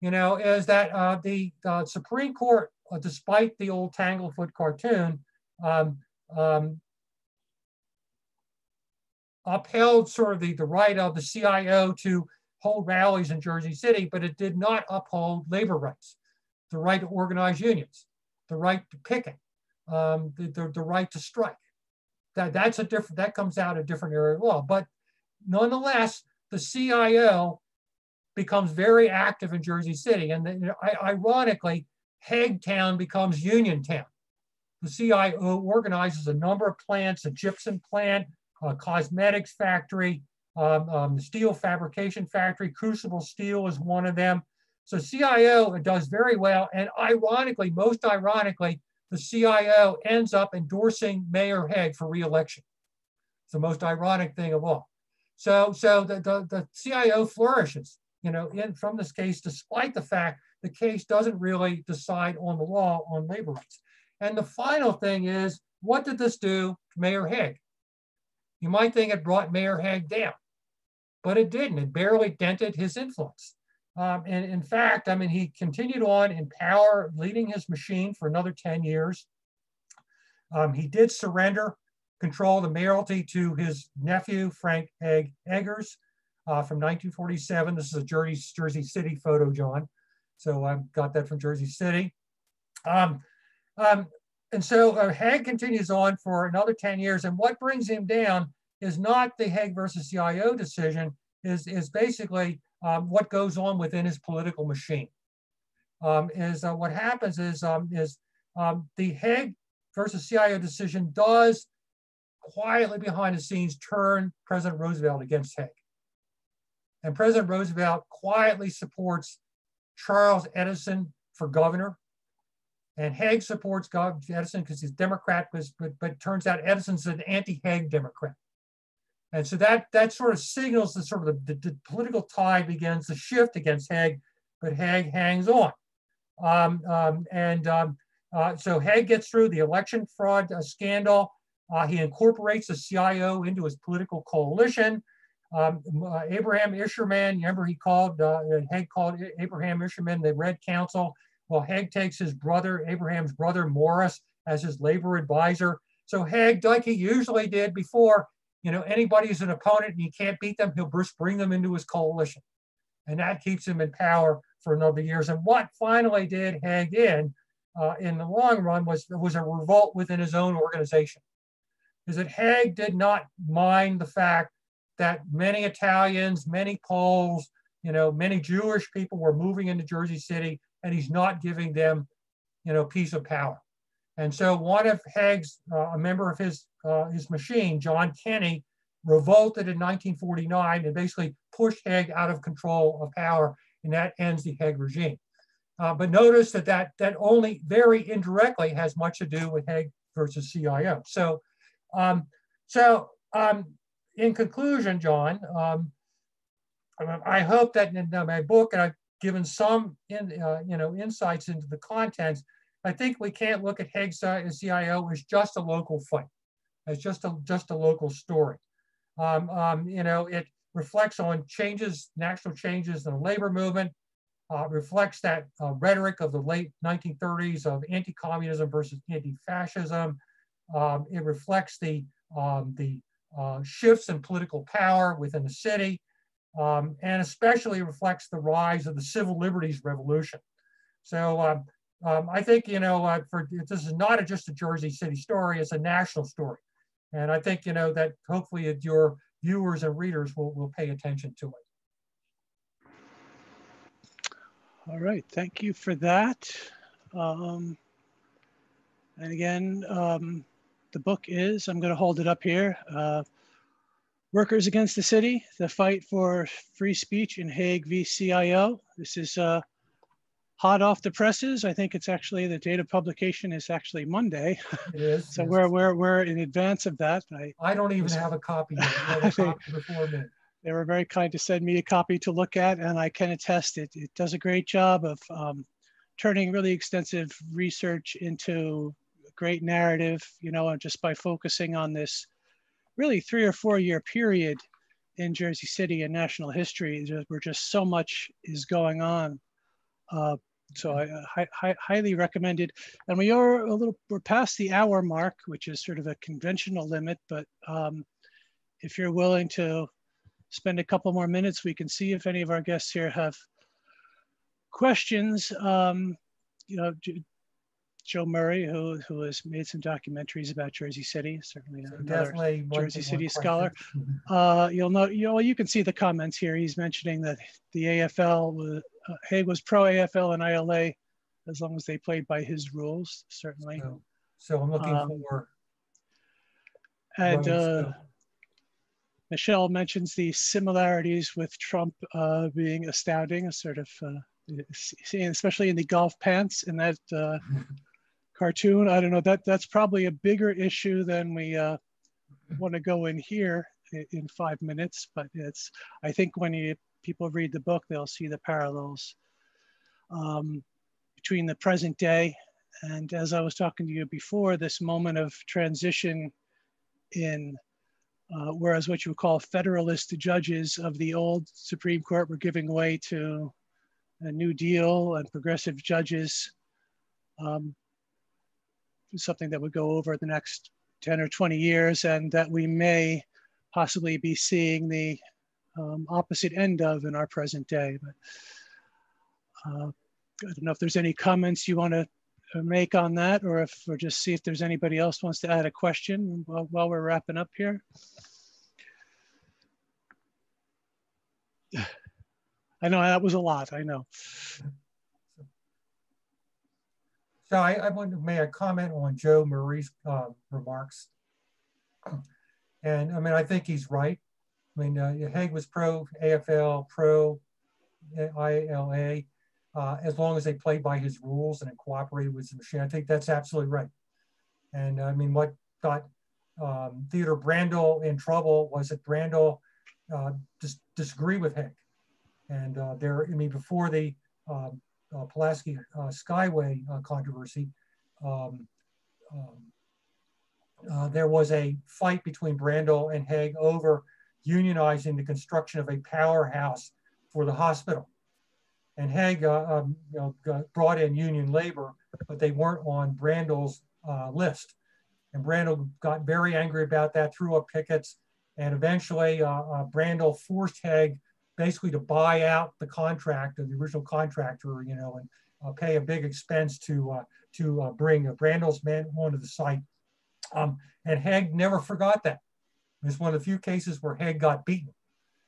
you know, is that uh, the uh, Supreme Court, uh, despite the old Tanglefoot cartoon, um, um, upheld sort of the, the right of the CIO to hold rallies in Jersey City, but it did not uphold labor rights, the right to organize unions, the right to picket, um, the, the, the, right to strike. That, that's a different, that comes out a different area of law. But nonetheless, the CIO becomes very active in Jersey City. And then, ironically, Town becomes Uniontown. The CIO organizes a number of plants, a gypsum plant, a cosmetics factory, um, um, steel fabrication factory, Crucible Steel is one of them. So CIO does very well. And ironically, most ironically, the CIO ends up endorsing Mayor Hague for reelection. It's the most ironic thing of all. So, so the, the, the CIO flourishes, you know, in, from this case, despite the fact the case doesn't really decide on the law on labor rights. And the final thing is, what did this do to Mayor Hague? You might think it brought Mayor Hague down, but it didn't. It barely dented his influence. Um, and in fact, I mean, he continued on in power, leading his machine for another 10 years. Um, he did surrender control of the mayoralty to his nephew, Frank Hague Eggers, uh, from 1947. This is a Jersey, Jersey City photo, John. So I got that from Jersey City. Um, um, and so uh, Hague continues on for another 10 years. And what brings him down is not the Hague versus CIO decision, is, is basically um, what goes on within his political machine. Um, is uh, what happens is, um, is um, the Hague versus CIO decision does quietly behind the scenes turn President Roosevelt against Hague. And President Roosevelt quietly supports Charles Edison for governor. And Hague supports Edison because he's Democrat, but, but turns out Edison's an anti-Hague Democrat. And so that, that sort of signals the sort of the, the, the political tide begins to shift against Hague, but Hague hangs on. Um, um, and um, uh, so Hague gets through the election fraud uh, scandal. Uh, he incorporates the CIO into his political coalition. Um, uh, Abraham Isserman, remember he called, uh, called Abraham Isserman the Red Counsel. Well, Hague takes his brother, Abraham's brother Morris, as his labor advisor. So Hague, like he usually did before, you know, anybody who's an opponent and he can't beat them, he'll just bring them into his coalition. And that keeps him in power for another years. And what finally did Hague in, uh, in the long run, was, was a revolt within his own organization. Is that Hague did not mind the fact that many Italians, many Poles, you know, many Jewish people were moving into Jersey City, and he's not giving them, you know, piece of power. And so one of Hague's, uh, a member of his, uh, his machine, John Kenny, revolted in 1949 and basically pushed Hague out of control of power, and that ends the Hague regime. Uh, but notice that, that that only very indirectly has much to do with Hague versus CIO. So, um, so um, in conclusion, John, um, I hope that in my book, and I've given some in, uh, you know, insights into the contents, I think we can't look at Hague's CIO as just a local fight, as just a, just a local story. Um, um, you know, it reflects on changes, national changes in the labor movement, uh, reflects that uh, rhetoric of the late 1930s of anti-communism versus anti-fascism. Um, it reflects the, um, the uh, shifts in political power within the city, um, and especially reflects the rise of the civil liberties revolution. So um, um, I think, you know, uh, for, this is not a, just a Jersey City story, it's a national story. And I think, you know, that hopefully your viewers and readers will, will pay attention to it. All right, thank you for that. Um, and again, um, the book is, I'm going to hold it up here, uh, Workers Against the City, The Fight for Free Speech in Hague v. CIO. This is uh, hot off the presses. I think it's actually, the date of publication is actually Monday. It is. so we're, we're, we're in advance of that. I, I don't even have a copy. A copy before me. They were very kind to send me a copy to look at, and I can attest it. It does a great job of um, turning really extensive research into a great narrative, you know, just by focusing on this really three or four year period in Jersey City and national history, where just so much is going on. Uh, so I uh, hi, hi, highly recommended. And we are a little, we're past the hour mark, which is sort of a conventional limit, but um, if you're willing to spend a couple more minutes, we can see if any of our guests here have questions. Um, you know, Joe Murray, who who has made some documentaries about Jersey City, certainly so another Jersey City scholar. Uh, you'll know, you know, you can see the comments here. He's mentioning that the AFL, was, uh, Hague was pro AFL and ILA, as long as they played by his rules, certainly. So, so I'm looking um, for. And uh, Michelle mentions the similarities with Trump uh, being astounding, a sort of uh, seeing, especially in the golf pants in that uh, cartoon. I don't know that that's probably a bigger issue than we uh, want to go in here in, five minutes. But it's I think when you people read the book, they'll see the parallels um, between the present day and as I was talking to you before, this moment of transition in uh, whereas what you would call federalist judges of the old Supreme Court were giving way to a New Deal and progressive judges, um, something that would go over the next 10 or 20 years, and that we may possibly be seeing the um, opposite end of in our present day. But uh, I don't know if there's any comments you want to uh, make on that, or if or just see if there's anybody else wants to add a question while, while we're wrapping up here. I know that was a lot. I know. So I, I want to make a comment on Joe Murray's uh, remarks. And I mean, I think he's right. I mean, uh, Hague was pro AFL, pro ILA, uh, as long as they played by his rules and cooperated with the machine. I think that's absolutely right. And I mean, what got um, Theodore Brandle in trouble was that Brandle uh, dis disagreed with Hague. And uh, there, I mean, before the um, Pulaski uh, Skyway uh, controversy, um, um uh, there was a fight between Brandle and Hague over unionizing the construction of a powerhouse for the hospital. And uh, um, you know, brought in union labor, but they weren't on Brandle's list. And Brandle got very angry about that, threw up pickets, and eventually Brandle forced Hague basically to buy out the contractor, the original contractor, you know, and uh, pay a big expense to uh, to uh, bring a Brandle's man onto the site. Um, and Hague never forgot that. It's one of the few cases where Hague got beaten,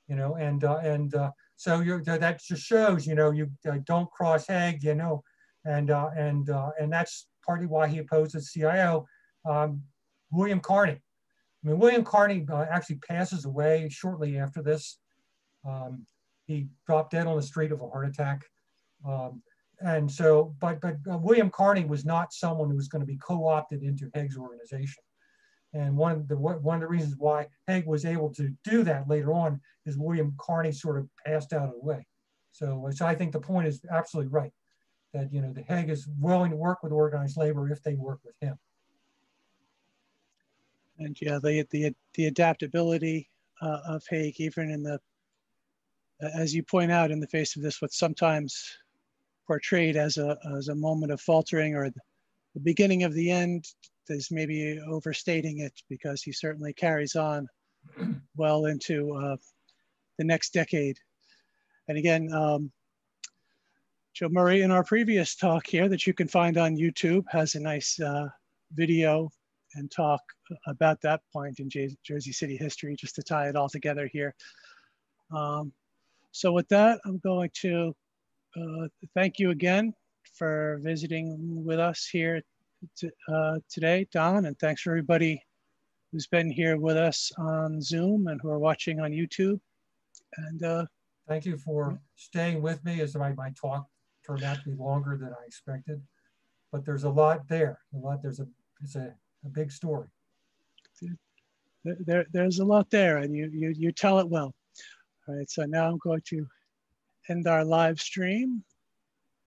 you know, and uh, and uh, so you that just shows, you know, you uh, don't cross Hague, you know, and and and that's partly why he opposed the CIO. Um, William Carney. I mean, William Carney actually passes away shortly after this. Um, he dropped dead on the street of a heart attack. Um, and so, but, but uh, William Carney was not someone who was going to be co-opted into Hague's organization. And one of the one of the reasons why Hague was able to do that later on is William Carney sort of passed out of the way. So, so I think the point is absolutely right that you know the Hague is willing to work with organized labor if they work with him. And yeah, the the the adaptability uh, of Hague, even in the as you point out in the face of this, what's sometimes portrayed as a, as a moment of faltering or the beginning of the end is maybe overstating it because he certainly carries on well into uh, the next decade. And again, um, Joe Murray in our previous talk here that you can find on YouTube has a nice uh, video and talk about that point in Jersey City history, just to tie it all together here. Um, so with that, I'm going to uh, thank you again for visiting with us here uh, today, Don, and thanks for everybody who's been here with us on Zoom and who are watching on YouTube. And uh, thank you for staying with me as my, my talk turned out to be longer than I expected. But there's a lot there. A lot. There's a it's a, a big story. There, there's a lot there, and you you you tell it well. All right, so now I'm going to end our live stream.